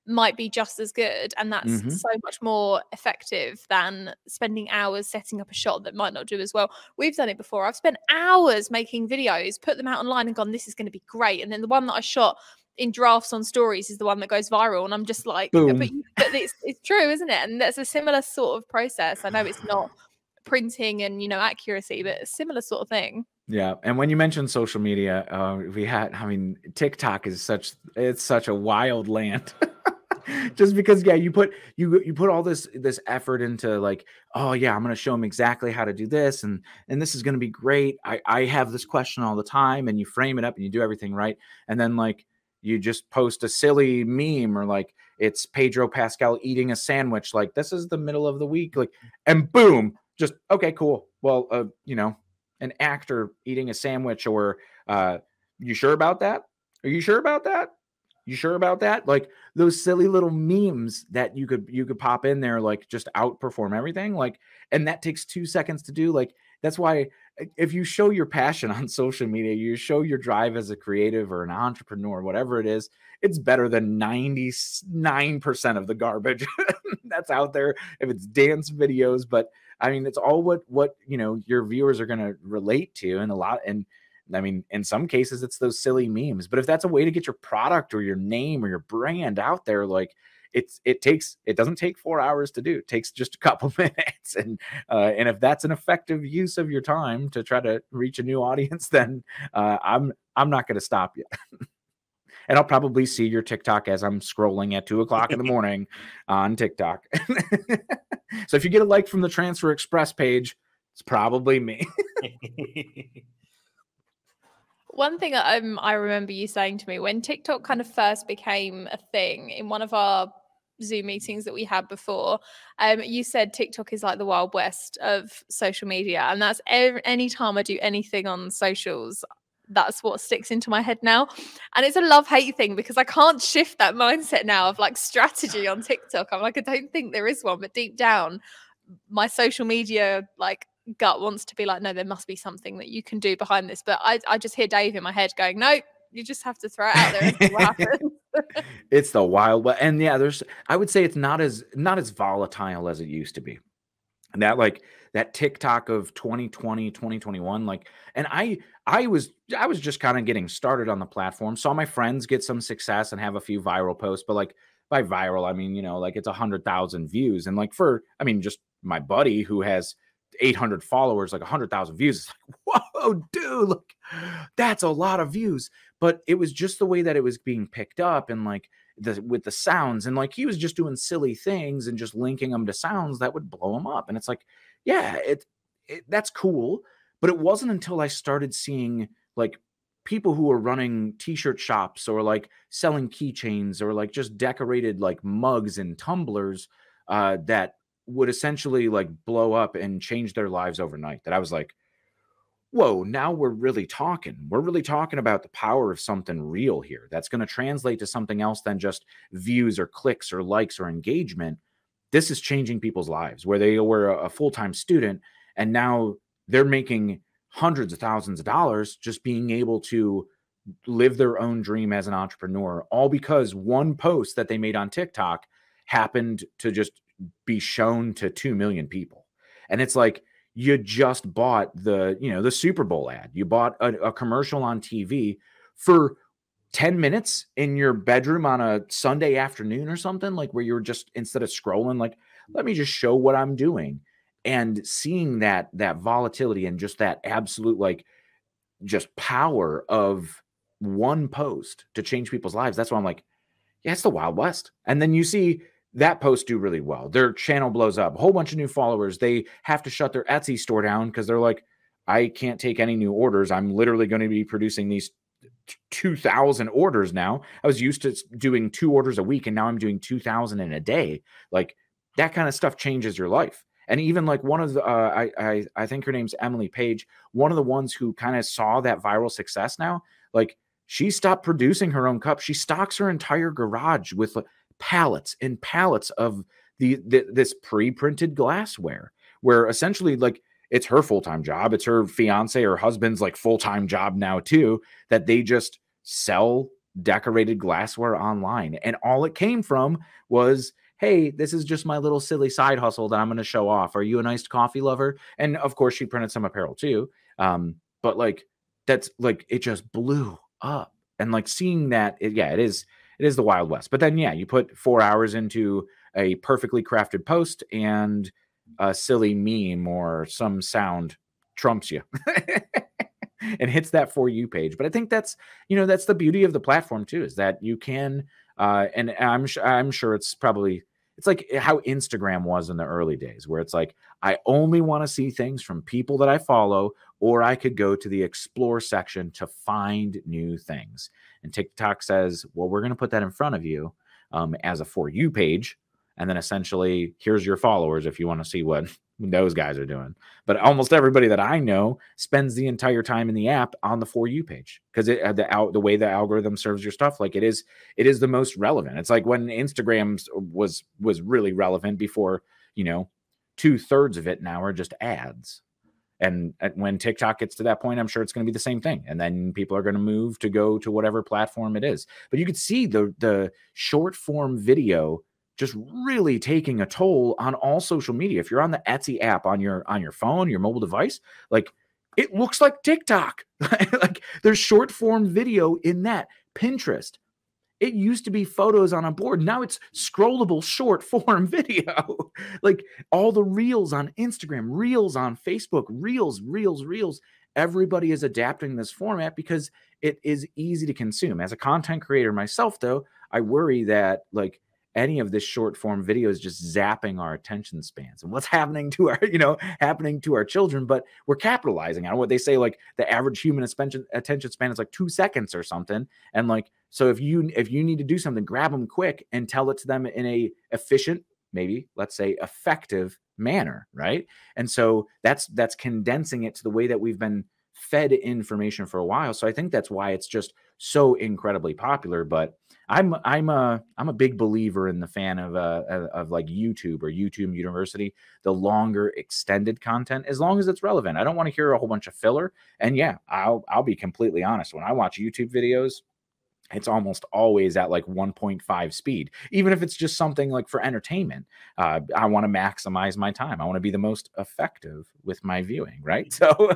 might be just as good and that's mm-hmm. so much more effective than spending hours setting up a shot that might not do as well we've done it before i've spent hours making videos put them out online and gone this is going to be great and then the one that i shot in drafts on stories is the one that goes viral and i'm just like Boom. but, but it's, it's true isn't it and that's a similar sort of process i know it's not printing and you know accuracy but a similar sort of thing yeah, and when you mentioned social media, uh, we had, I mean, TikTok is such it's such a wild land. Just because, yeah, you put you you put all this this effort into like, oh yeah, I'm gonna show them exactly how to do this, and and this is gonna be great. I I have this question all the time, and you frame it up and you do everything right, and then like you just post a silly meme or like it's Pedro Pascal eating a sandwich, like this is the middle of the week, like, and boom, just okay, cool. Well, uh, you know, an actor eating a sandwich or uh you sure about that are you sure about that you sure about that like those silly little memes that you could you could pop in there like just outperform everything like and that takes two seconds to do like that's why if you show your passion on social media you show your drive as a creative or an entrepreneur whatever it is it's better than 99% of the garbage that's out there if it's dance videos but I mean, it's all what what you know your viewers are going to relate to, and a lot. And I mean, in some cases, it's those silly memes. But if that's a way to get your product or your name or your brand out there, like it's it takes it doesn't take four hours to do. It takes just a couple minutes, and uh, and if that's an effective use of your time to try to reach a new audience, then uh, I'm I'm not going to stop you. and I'll probably see your TikTok as I'm scrolling at two o'clock in the morning on TikTok. so if you get a like from the Transfer Express page, it's probably me. One thing um, I remember you saying to me when TikTok kind of first became a thing in one of our Zoom meetings that we had before, um, you said TikTok is like the wild west of social media, and that's every, any time I do anything on socials, that's what sticks into my head now. And it's a love hate thing because I can't shift that mindset now of like strategy on TikTok. I'm like, I don't think there is one, but deep down, my social media like gut wants to be like, no, there must be something that you can do behind this. But I, I just hear Dave in my head going, no, you just have to throw it out there and see what happens. it's the wild west. And yeah, there's I would say it's not as not as volatile as it used to be. And that like that TikTok of 2020, 2021, like, and I I was I was just kind of getting started on the platform. Saw my friends get some success and have a few viral posts, but like by viral, I mean, you know, like it's a hundred thousand views. And like for I mean, just my buddy who has 800 followers, like 100,000 views. It's like, whoa, dude, look, that's a lot of views. But it was just the way that it was being picked up and like the with the sounds and like he was just doing silly things and just linking them to sounds that would blow him up. And it's like, yeah, it, it that's cool. But it wasn't until I started seeing like people who are running t-shirt shops or like selling keychains or like just decorated like mugs and tumblers uh, that would essentially like blow up and change their lives overnight. That I was like, whoa, now we're really talking. We're really talking about the power of something real here that's going to translate to something else than just views or clicks or likes or engagement. This is changing people's lives where they were a full time student and now they're making hundreds of thousands of dollars just being able to live their own dream as an entrepreneur, all because one post that they made on TikTok happened to just be shown to 2 million people. And it's like you just bought the, you know, the Super Bowl ad. You bought a, a commercial on TV for 10 minutes in your bedroom on a Sunday afternoon or something like where you're just instead of scrolling like let me just show what I'm doing and seeing that that volatility and just that absolute like just power of one post to change people's lives that's why I'm like yeah it's the wild west and then you see that post do really well. Their channel blows up, a whole bunch of new followers. They have to shut their Etsy store down because they're like, I can't take any new orders. I'm literally going to be producing these 2000 orders now. I was used to doing two orders a week and now I'm doing 2000 in a day. Like that kind of stuff changes your life. And even like one of the, uh, I, I, I think her name's Emily Page, one of the ones who kind of saw that viral success now, like she stopped producing her own cup. She stocks her entire garage with pallets and pallets of the, the this pre-printed glassware where essentially like it's her full-time job it's her fiance or husband's like full-time job now too that they just sell decorated glassware online. And all it came from was hey this is just my little silly side hustle that i'm going to show off. Are you a nice coffee lover? And of course she printed some apparel too um but like that's like it just blew up. And like seeing that it, yeah it is it is the Wild West. But then, yeah, you put four hours into a perfectly crafted post and a silly meme or some sound trumps you and hits that for you page. But I think that's you know that's the beauty of the platform too is that you can uh, and I'm I'm sure it's probably it's like how Instagram was in the early days, where it's like, I only want to see things from people that I follow, or I could go to the explore section to find new things. And TikTok says, well, we're going to put that in front of you um, as a for you page. And then essentially, here's your followers if you want to see what those guys are doing. But almost everybody that I know spends the entire time in the app on the for you page because it uh, the out the way the algorithm serves your stuff like it is it is the most relevant. It's like when Instagram was was really relevant before you know two thirds of it now are just ads. And uh, when TikTok gets to that point, I'm sure it's going to be the same thing. And then people are going to move to go to whatever platform it is. But you could see the the short form video just really taking a toll on all social media. If you're on the Etsy app on your on your phone, your mobile device, like it looks like TikTok. like there's short form video in that. Pinterest. It used to be photos on a board. Now it's scrollable short form video. like all the reels on Instagram, reels on Facebook, reels, reels, reels. everybody is adapting this format because it is easy to consume. As a content creator myself, though, I worry that like any of this short form video is just zapping our attention spans and what's happening to our you know happening to our children but we're capitalizing on what they say like the average human attention span is like two seconds or something and like so if you if you need to do something grab them quick and tell it to them in a efficient maybe let's say effective manner right? And so that's that's condensing it to the way that we've been fed information for a while. So i think that's why it's just so incredibly popular but i'm i'm a i'm a big believer in the fan of uh of like youtube or youtube university the longer extended content as long as it's relevant. I don't want to hear a whole bunch of filler. And yeah i'll i'll be completely honest. When i watch youtube videos it's almost always at like 1.5 speed even if it's just something like for entertainment. Uh, i want to maximize my time. I want to be the most effective with my viewing right? So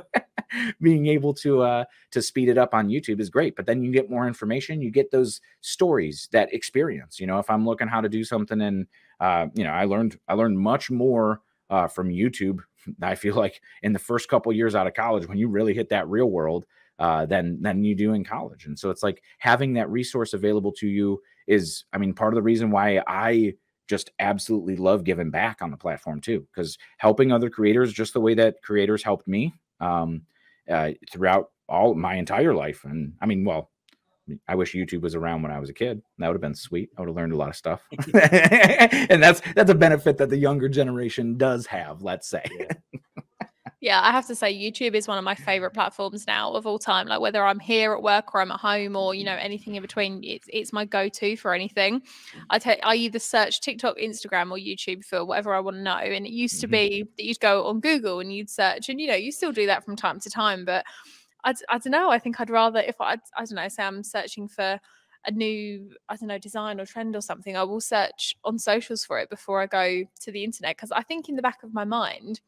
being able to uh to speed it up on youtube is great but then you get more information you get those stories that experience you know if i'm looking how to do something and uh you know i learned i learned much more uh from youtube i feel like in the first couple years out of college when you really hit that real world uh, than than you do in college. And so it's like having that resource available to you is, I mean, part of the reason why I just absolutely love giving back on the platform too, because helping other creators just the way that creators helped me um, uh, throughout all my entire life. And I mean, well, I wish YouTube was around when I was a kid. That would have been sweet. I would have learned a lot of stuff. and that's that's a benefit that the younger generation does have, let's say. Yeah. Yeah, I have to say YouTube is one of my favorite platforms now of all time. Like whether I'm here at work or I'm at home or you know anything in between, it's it's my go-to for anything. I take I either search TikTok, Instagram, or YouTube for whatever I want to know. And it used to mm-hmm. be that you'd go on Google and you'd search, and you know you still do that from time to time. But I, I don't know. I think I'd rather if I I don't know say I'm searching for a new i don't know design or trend or something i will search on socials for it before i go to the internet because i think in the back of my mind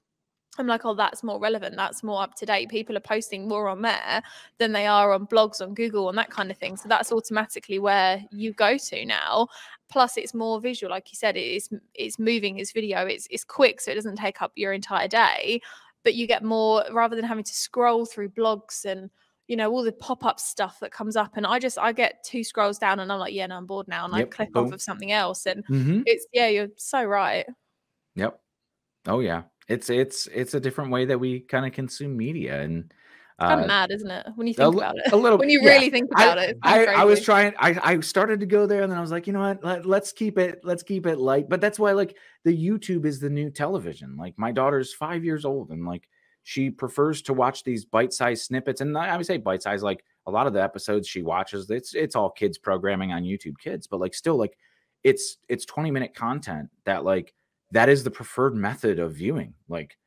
I'm like, oh, that's more relevant. That's more up to date. People are posting more on there than they are on blogs, on Google, and that kind of thing. So that's automatically where you go to now. Plus, it's more visual, like you said. It is it's moving. It's video. It's it's quick, so it doesn't take up your entire day. But you get more rather than having to scroll through blogs and you know all the pop-up stuff that comes up and i just i get two scrolls down and i'm like yeah no i'm bored now and yep. i click off of something else and mm-hmm. it's yeah you're so right yep oh yeah it's it's it's a different way that we kind of consume media and kind of uh, mad, isn't it? When you think a, about it, a little. when you yeah. really think about I, it, I, I, was trying. I, I started to go there, and then I was like, you know what? Let, let's keep it. Let's keep it light. But that's why, like, the YouTube is the new television. Like, my daughter's five years old, and like, she prefers to watch these bite-sized snippets. And I would say bite-sized, like a lot of the episodes she watches, it's it's all kids programming on YouTube Kids, but like, still, like, it's it's twenty minute content that like that is the preferred method of viewing like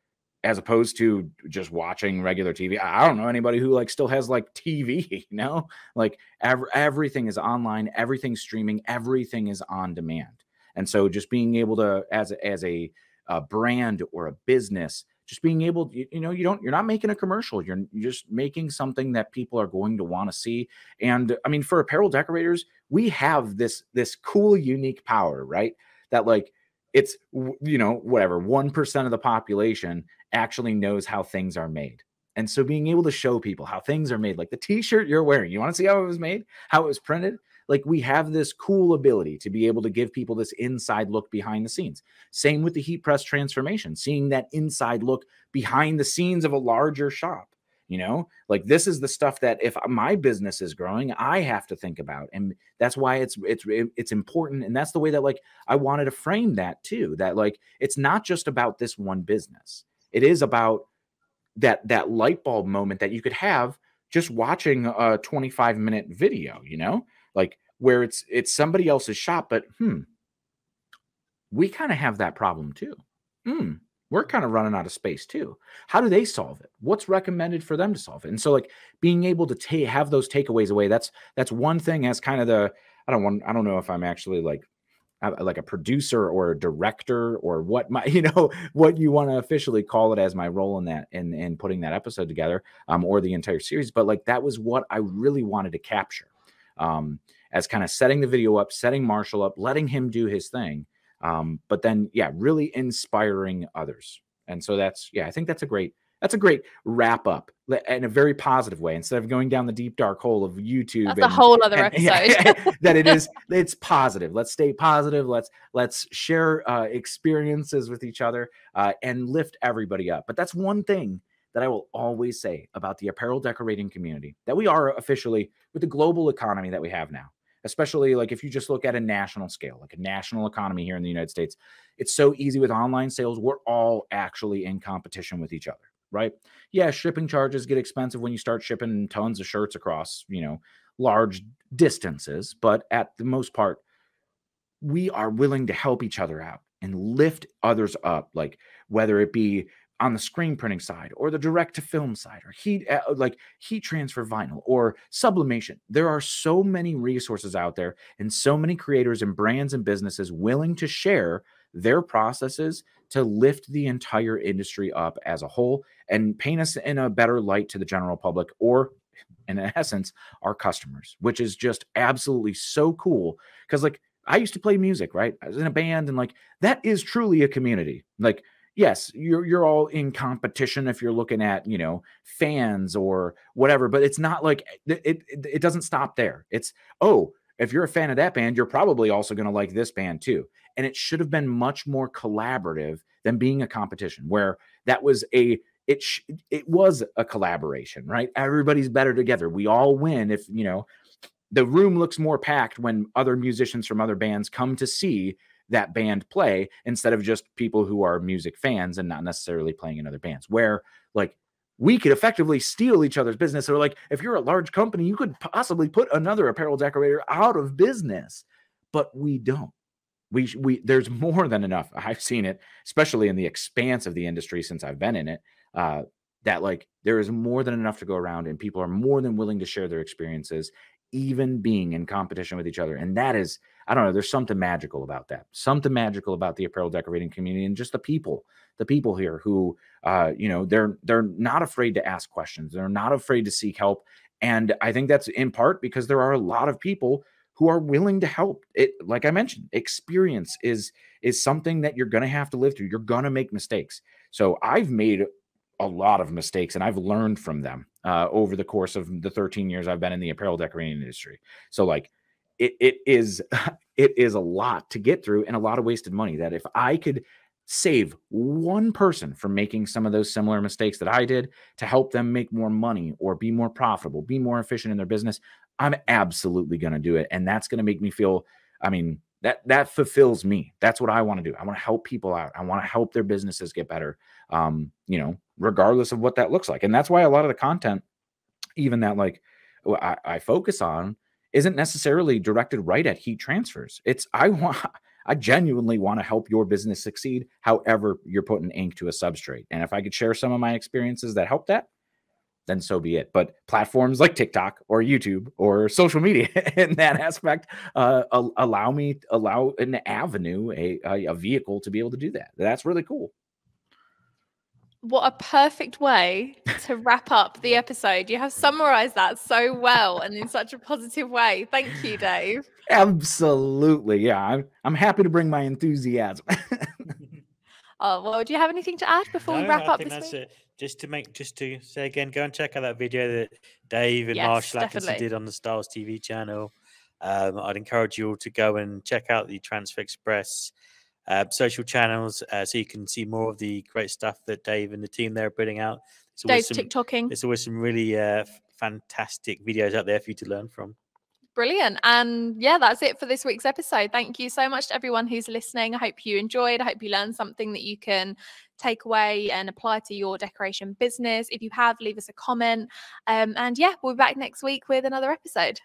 as opposed to just watching regular tv i don't know anybody who like still has like tv you know? Like ev- everything is online everything's streaming everything is on demand. And so just being able to as a, as a, a brand or a business just being able you, you, know you don't you're not making a commercial you're, you're just making something that people are going to want to see. And i mean for apparel decorators we have this this cool unique power right? That like it's you know whatever 1% of the population actually knows how things are made. And so being able to show people how things are made like the t-shirt you're wearing you want to see how it was made? How it was printed? Like we have this cool ability to be able to give people this inside look behind the scenes. Same with the heat press transformation seeing that inside look behind the scenes of a larger shop you know? Like this is the stuff that if my business is growing i have to think about and that's why it's it's it's important and that's the way that like i wanted to frame that too that like it's not just about this one business. It is about that that light bulb moment that you could have just watching a 25 minute video you know? Like where it's it's somebody else's shop but hmm we kind of have that problem too. Hmm we're kind of running out of space too. How do they solve it? What's recommended for them to solve it? And so like being able to take have those takeaways away, that's that's one thing as kind of the I don't want I don't know if I'm actually like like a producer or a director or what my you know what you want to officially call it as my role in that and in putting that episode together um or the entire series but like that was what I really wanted to capture um as kind of setting the video up setting Marshall up letting him do his thing um, but then, yeah, really inspiring others. And so that's, yeah, I think that's a great, that's a great wrap up in a very positive way instead of going down the deep dark hole of YouTube. That's and, a whole other and, episode. Yeah, that it is it's positive. Let's stay positive. Let's let's share uh, experiences with each other uh, and lift everybody up. But that's one thing that I will always say about the apparel decorating community that we are officially with the global economy that we have now especially like if you just look at a national scale, like a national economy here in the United States, it's so easy with online sales. We're all actually in competition with each other, right? Yeah, shipping charges get expensive when you start shipping tons of shirts across, you know, large distances, but at the most part, we are willing to help each other out and lift others up, like whether it be on the screen printing side or the direct to film side or heat uh, like heat transfer vinyl or sublimation there are so many resources out there and so many creators and brands and businesses willing to share their processes to lift the entire industry up as a whole and paint us in a better light to the general public or in essence our customers which is just absolutely so cool because like I used to play music, right? I was in a band and like that is truly a community. Like yes, you're you're all in competition if you're looking at you know fans or whatever, but it's not like eh, it it, it doesn't stop there. It's oh, if you're a fan of that band, you're probably also going to like this band too. And it should have been much more collaborative than being a competition where that was a it sh- it was a collaboration, right? Everybody's better together. We all win if, you know, the room looks more packed when other musicians from other bands come to see that band play instead of just people who are music fans and not necessarily playing in other bands where like we could effectively steal each other's business. Or like if you're a large company you could possibly put another apparel decorator out of business but we don't. We we there's more than enough. I've seen it especially in the expanse of the industry since i've been in it uh, that like there is more than enough to go around and people are more than willing to share their experiences even being in competition with each other. And that is, I don't know, there's something magical about that. Something magical about the apparel decorating community and just the people, the people here who uh, you know, they're they're not afraid to ask questions. They're not afraid to seek help. And I think that's in part because there are a lot of people who are willing to help. It like I mentioned, experience is is something that you're going to have to live through. You're going to make mistakes. So I've made a lot of mistakes and I've learned from them uh, over the course of the 13 years I've been in the apparel decorating industry. So like it it is it is a lot to get through and a lot of wasted money that if I could save one person from making some of those similar mistakes that I did to help them make more money or be more profitable, be more efficient in their business, I'm absolutely going to do it and that's going to make me feel I mean that that fulfills me. That's what I want to do. I want to help people out. I want to help their businesses get better. Um, you know, regardless of what that looks like. And that's why a lot of the content, even that like I, I focus on, isn't necessarily directed right at heat transfers. It's I want I genuinely want to help your business succeed however you're putting ink to a substrate. And if I could share some of my experiences that help that, then so be it. But platforms like TikTok or YouTube or social media in that aspect uh, allow me allow an avenue, a, a vehicle to be able to do that. That's really cool. What a perfect way to wrap up the episode. You have summarized that so well and in such a positive way. Thank you, Dave. Absolutely. Yeah, I'm, I'm happy to bring my enthusiasm. oh, well, do you have anything to add before no, we wrap I up this week? Just to make just to say again, go and check out that video that Dave and yes, Marshall Atkinson did on the Stahls' TV channel. Um, I'd encourage you all to go and check out the Transfer Express uh, social channels uh, so you can see more of the great stuff that Dave and the team there are putting out. Dave's some, TikToking. There's always some really uh, fantastic videos out there for you to learn from. Brilliant. And yeah, that's it for this week's episode. Thank you so much to everyone who's listening. I hope you enjoyed. I hope you learned something that you can take away and apply to your decoration business. If you have, leave us a comment. Um, and yeah, we'll be back next week with another episode.